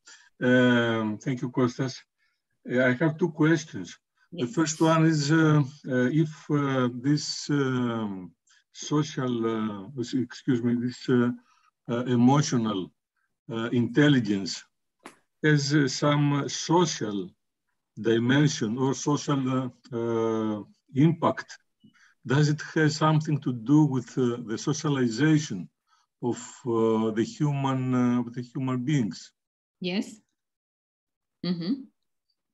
Um, thank you, Kostas. I have two questions. The first one is uh, uh, if uh, this um, social, excuse me, this emotional intelligence has some social dimension or social impact. Does it have something to do with uh, the socialization of uh, the human uh, the human beings? Yes. Mm -hmm.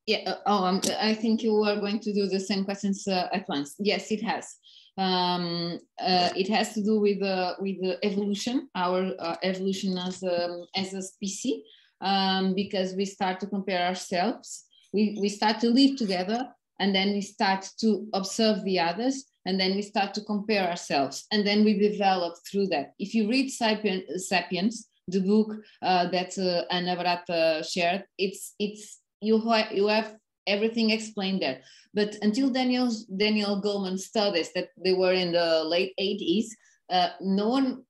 Yeah. Uh, oh, um, I think you are going to do the same questions uh, at once. Yes, it has. Um, uh, it has to do with uh, with the evolution, our uh, evolution as a, as a species, um, because we start to compare ourselves. We we start to live together, and then we start to observe the others, and then we start to compare ourselves, and then we develop through that. If you read Sapien, Sapiens, the book uh, that uh, Anna Barata shared, it's it's you have, you have everything explained there. But until Daniel's, Daniel Goleman studies that they were in the late 80s, uh, no one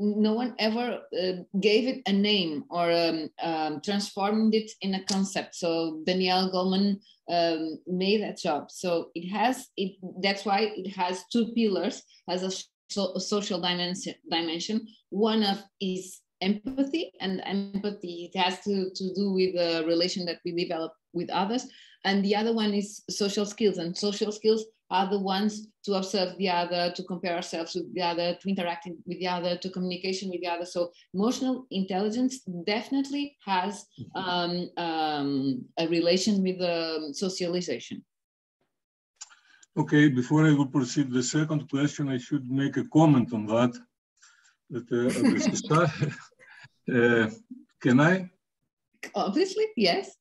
no one ever uh, gave it a name or um, um, transformed it in a concept. So Daniel Goleman um, made that job. So it has it. That's why it has two pillars Has a, so, a social dimension. Dimension. One of is empathy and empathy it has to, to do with the relation that we develop with others. And the other one is social skills and social skills are the ones to observe the other to compare ourselves with the other to interact with the other to communication with the other. So emotional intelligence definitely has um, um, a relation with um, socialization. Okay before i will proceed the second question i should make a comment on that uh, uh, can I? Obviously, yes.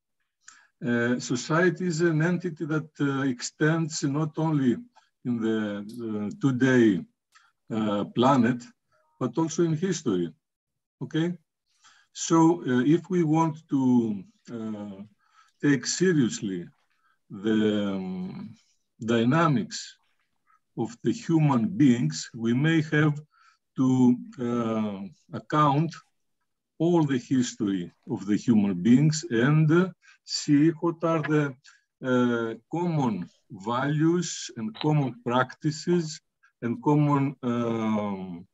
Uh, society is an entity that uh, extends not only in the today uh, planet, but also in history. Okay? So uh, if we want to take seriously the um, dynamics of the human beings, we may have to uh, account all the history of the human beings and see what are the uh, common values and common practices and common um,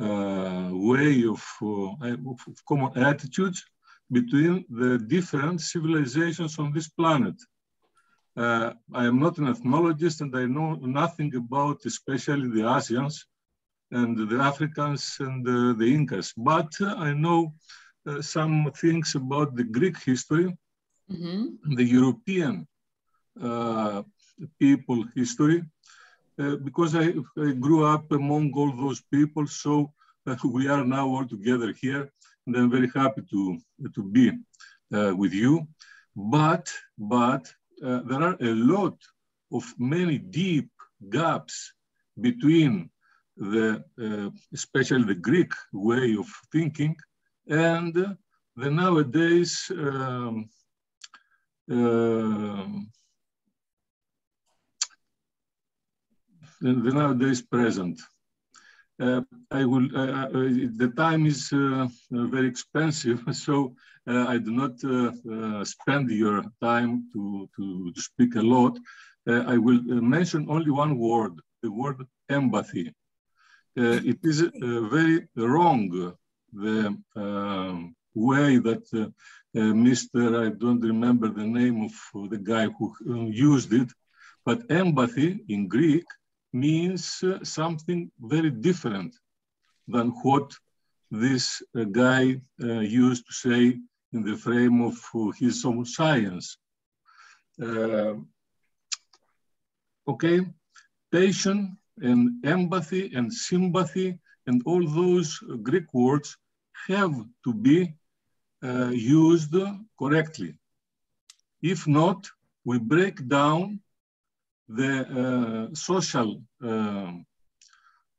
uh, way of, uh, of, common attitudes between the different civilizations on this planet. Uh, I am not an ethnologist and I know nothing about especially the Asians and the Africans and the Incas, but I know uh, some things about the Greek history, mm -hmm. the European uh, people history, uh, because I, I, grew up among all those people, so we are now all together here, and I'm very happy to, to be uh, with you. But, but there are a lot of many deep gaps between the, uh, especially the Greek way of thinking and the nowadays um, uh, the, nowadays present. Uh, I will. Uh, uh the time is uh, very expensive, so uh, I do not spend your time to, to, to speak a lot. I will mention only one word: the word empathy. Uh, it is uh, very wrong the um, way that uh, Mr. I don't remember the name of the guy who used it, but empathy in Greek means something very different than what this uh, guy uh, used to say in the frame of uh, his own science. okay, patient and empathy and sympathy and all those Greek words have to be uh, used correctly. If not, we break down the uh, social uh,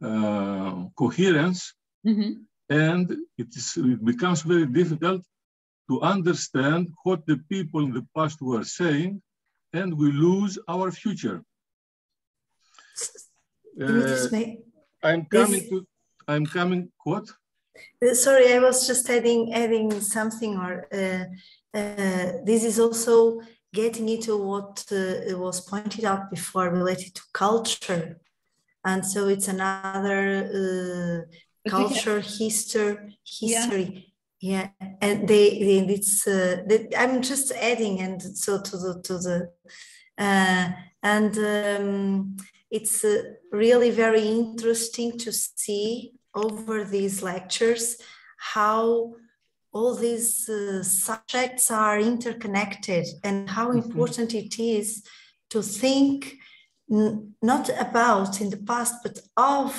uh coherence mm -hmm. and it, is, it becomes very difficult to understand what the people in the past were saying and we lose our future. Uh, I'm coming this, to, I'm coming, what? Uh, sorry, I was just adding, adding something or uh, uh, this is also getting into what uh, was pointed out before related to culture. And so it's another uh, culture, history, history. Yeah. yeah. and they, they it's uh, they, I'm just adding and so to the to the uh, and um, it's uh, really very interesting to see over these lectures how all these uh, subjects are interconnected and how mm-hmm. important it is to think n- not about in the past but of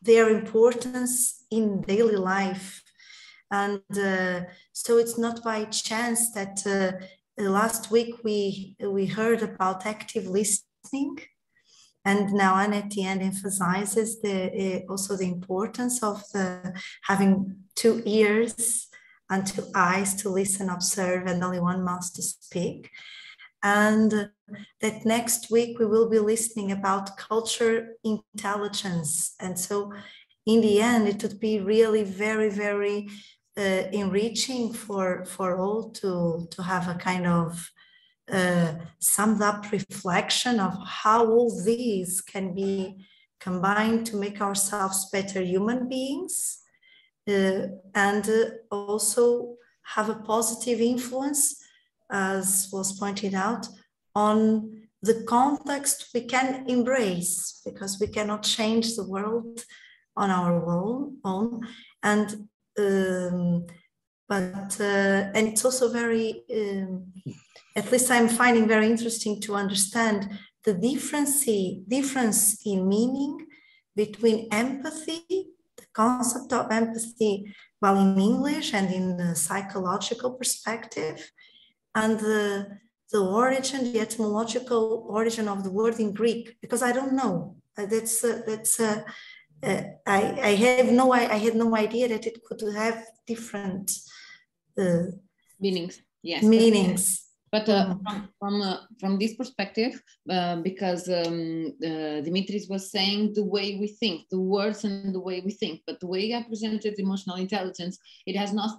their importance in daily life and uh, so it's not by chance that uh, last week we we heard about active listening and now Anne at the end emphasizes the, uh, also the importance of the, having two ears and two eyes to listen, observe, and only one mouth to speak. And that next week we will be listening about culture intelligence. And so, in the end, it would be really very, very uh, enriching for, for all to, to have a kind of uh, summed up reflection of how all these can be combined to make ourselves better human beings uh, and uh, also have a positive influence, as was pointed out, on the context we can embrace because we cannot change the world on our own, and um, but uh, and it's also very um, at least I'm finding very interesting to understand the difference, difference in meaning between empathy, the concept of empathy, well, in English and in the psychological perspective, and the, the origin, the etymological origin of the word in Greek, because I don't know. Uh, that's uh, that's uh, uh, I, I have no I, I, had no idea that it could have different uh, meanings. Yes. Meanings But uh, mm. from from, uh, from this perspective, uh, because um, uh, Dimitris was saying the way we think, the words and the way we think, but the way I presented emotional intelligence, it has not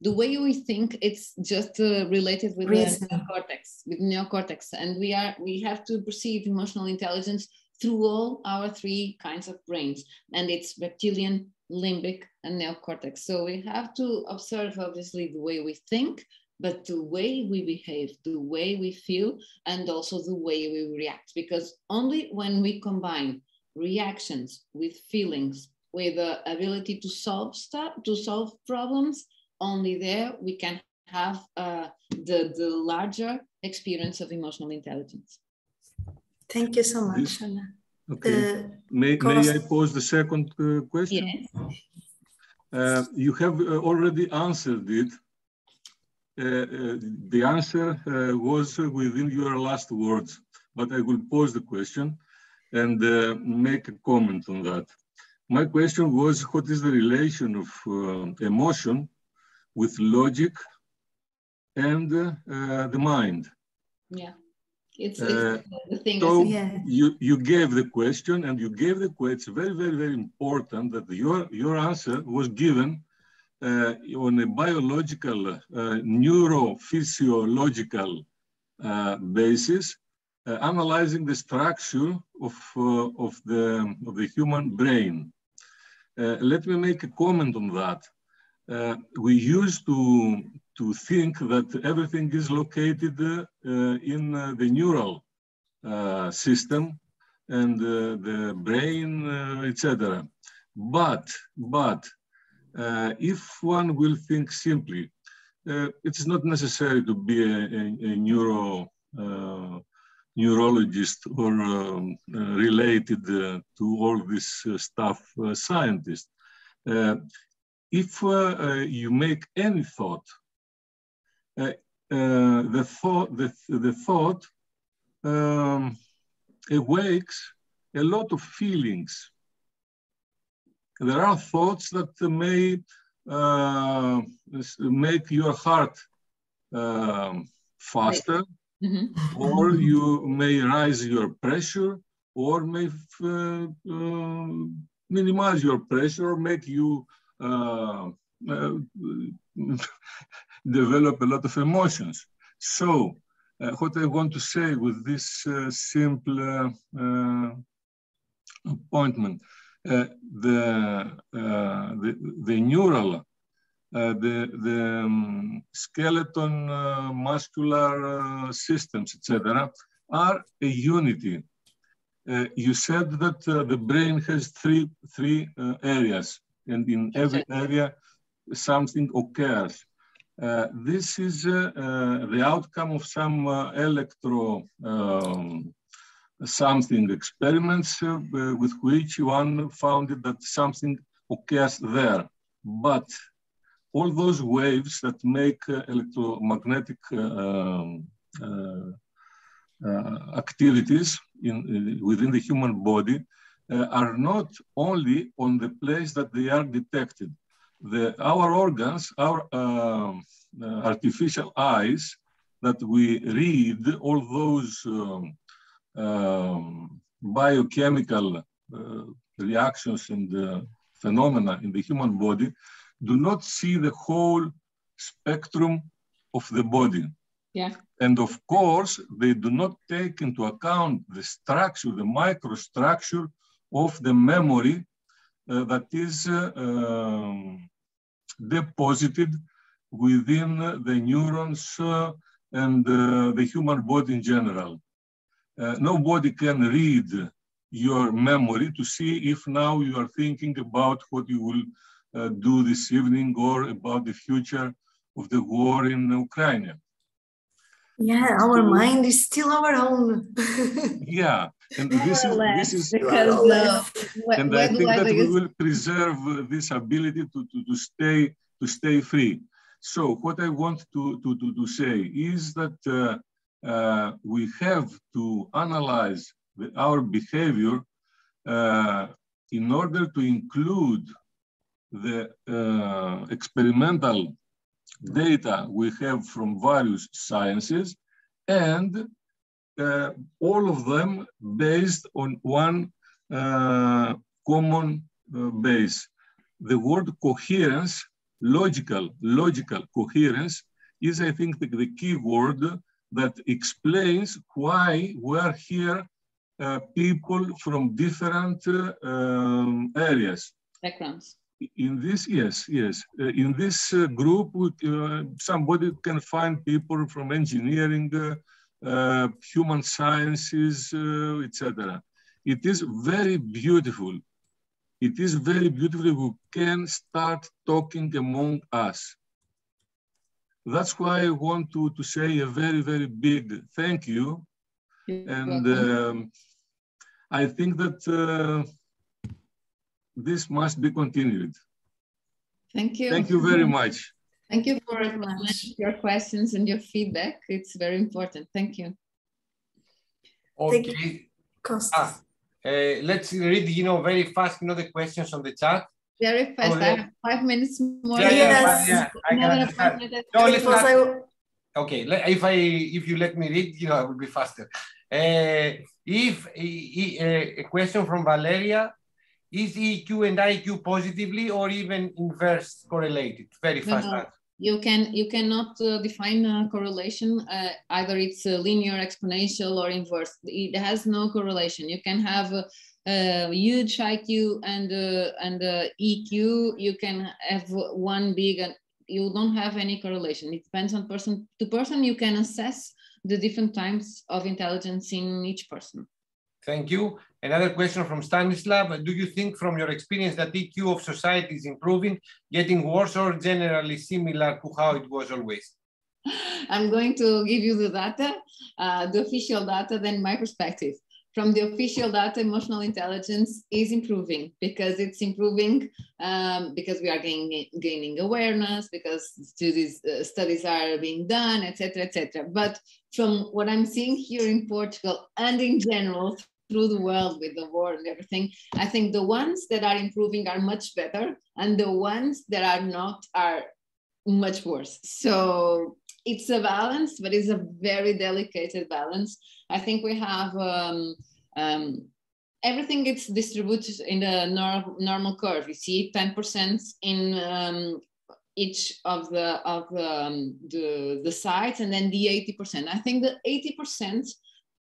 the way we think. It's just uh, related with Reason. the neocortex, with neocortex, and we are we have to perceive emotional intelligence through all our three kinds of brains, and it's reptilian, limbic, and neocortex. So we have to observe obviously the way we think, but the way we behave, the way we feel, and also the way we react. Because only when we combine reactions with feelings, with the ability to solve stuff, to solve problems, only there we can have uh, the, the larger experience of emotional intelligence. Thank you so much, Anna. Okay. may, may I pose the second uh, question? Yes. Uh, you have uh, already answered it Uh, uh, the answer uh, was within your last words, but I will pose the question and uh, make a comment on that. My question was, what is the relation of emotion with logic and the mind? Yeah. It's, it's uh, the thing. So yeah. you, you gave the question and you gave the question. It's very, very, very important that your, your answer was given uh, on a biological, uh, neurophysiological uh, basis, uh, analyzing the structure of, uh, of, the, of the human brain. Uh, let me make a comment on that. we used to, to think that everything is located in the neural system and the brain, etc. But, but uh, if one will think simply, uh, it's not necessary to be a, a, a neuro uh, neurologist or um, uh, related uh, to all this uh, stuff scientist. if you make any thought, the thought, the, the thought um, awakes a lot of feelings there are thoughts that may uh, make your heart uh, faster, mm -hmm. or you may rise your pressure, or may uh, uh minimize your pressure, or make you uh, uh, develop a lot of emotions. So, what I want to say with this simple appointment uh, the, uh, the, the neural, uh, the, the um, skeleton muscular systems, etc., are a unity. Uh, you said that uh, the brain has three three uh, areas, and in every area something occurs. this is the outcome of some electro um, something experiments uh, with which one found that something occurs there. But all those waves that make uh, electromagnetic uh, um, uh, activities in, within the human body uh, are not only on the place that they are detected. The, our organs, our um, uh, artificial eyes that we read all those um, um, biochemical uh, reactions and the phenomena in the human body do not see the whole spectrum of the body. Yeah. And of course, they do not take into account the structure, the microstructure of the memory uh, that is uh, um, deposited within the neurons uh, and uh, the human body in general. Uh, nobody can read your memory to see if now you are thinking about what you will uh, do this evening or about the future of the war in Ukraine. Yeah, our so, mind is still our own. yeah, and this is this is because uh, and I think that we will preserve this ability to, to, to stay to stay free. So what I want to, to, to, to say is that uh, we have to analyze the, our behavior uh, in order to include the uh, experimental data we have from various sciences and uh, all of them based on one uh, common uh, base. The word coherence, logical, logical coherence is, I think, the, the key word that explains why we're here uh, people from different uh, um, areas. Backgrounds. In this, yes, yes. Uh, in this uh, group, uh, somebody can find people from engineering, uh, human sciences, etc. It is very beautiful. It is very beautiful. We can start talking among us. That's why I want to, to say a very, very big thank you. and um, I think that uh, this must be continued. Thank you. Thank you very much. Thank you for your questions and your feedback. It's very important. Thank you. Okay. Ah, uh, let's read, you know, very fast, you know, the questions on the chat. Very fast. Oh, I have five minutes more. Yeah, yes. yeah, yeah I can no, let's not, okay, if I if you let me read, you know, I will be faster. Uh, if uh, a question from Valeria, is EQ and IQ positively or even inverse correlated? Very fast no, no. You can you cannot uh, define a correlation. Uh, either it's linear, exponential, or inverse. It has no correlation. You can have uh, huge IQ and uh, and uh, EQ, you can have one big and you don't have any correlation. It depends on person to person. You can assess the different types of intelligence in each person. Thank you. Another question from Stanislav. Do you think from your experience that EQ of society is improving, getting worse or generally similar to how it was always? I'm going to give you the data, uh, the official data, then my perspective from the official data, emotional intelligence is improving because it's improving um, because we are gaining, gaining awareness, because studies, uh, studies are being done, etc., etc. But from what I'm seeing here in Portugal and in general through the world with the war and everything, I think the ones that are improving are much better, and the ones that are not are much worse. So it's a balance, but it's a very delicate balance. I think we have um, um, everything gets distributed in the nor normal curve. You see 10% in um, each of the of um, the the sites, and then the 80%. I think the 80%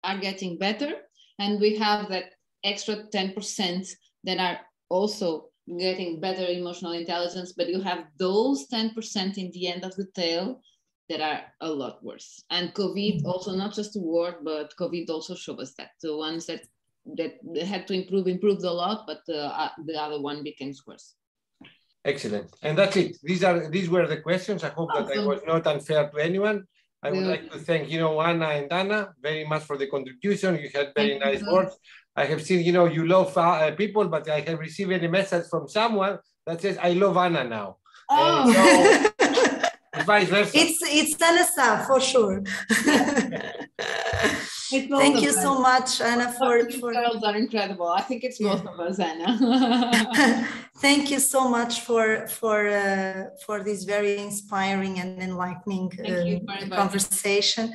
are getting better, and we have that extra 10% that are also getting better emotional intelligence, but you have those 10% in the end of the tail that are a lot worse. And COVID mm-hmm. also not just the war, but COVID also showed us that the ones that that had to improve improved a lot, but uh, the other one became worse. Excellent, and that's it. These are these were the questions. I hope awesome. that I was not unfair to anyone. I would like to thank you know Anna and Anna very much for the contribution. You had very thank nice you. words. I have seen you know you love uh, people, but I have received a message from someone that says I love Anna now. Oh. Vice versa. It's it's Anna for sure. Thank you so much, Anna, for, for girls are incredible. I think it's both yeah. of us, Anna. Thank you so much for for uh, for this very inspiring and enlightening uh, conversation.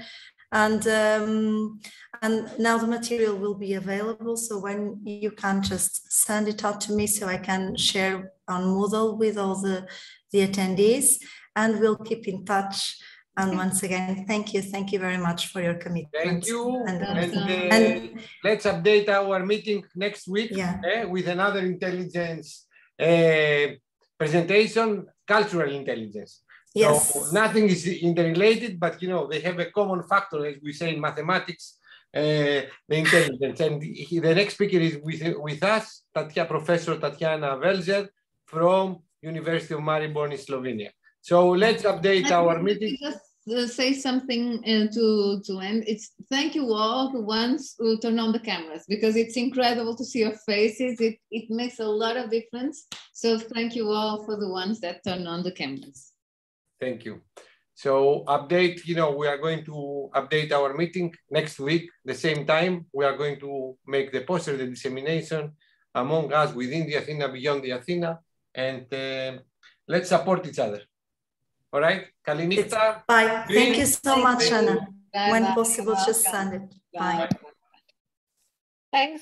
And um, and now the material will be available. So when you can just send it out to me, so I can share on Moodle with all the the attendees and we'll keep in touch. And once again, thank you. Thank you very much for your commitment. Thank you. And, and, uh, and let's update our meeting next week yeah. eh, with another intelligence uh, presentation, cultural intelligence. Yes. So nothing is interrelated, but you know, they have a common factor, as we say in mathematics, uh, the intelligence. And he, the next speaker is with, with us, Tatia, Professor Tatiana Welzer from University of Maribor in Slovenia. So let's update our meeting. Just uh, say something uh, to to end. It's thank you all the ones who turn on the cameras because it's incredible to see your faces. It it makes a lot of difference. So thank you all for the ones that turn on the cameras. Thank you. So update, you know, we are going to update our meeting next week, the same time. We are going to make the poster, the dissemination among us within the Athena, beyond the Athena, and uh, let's support each other. All right. Kalinita. Bye. Thank you so much, Anna. Bye when bye. possible, just send it. Bye. Thanks.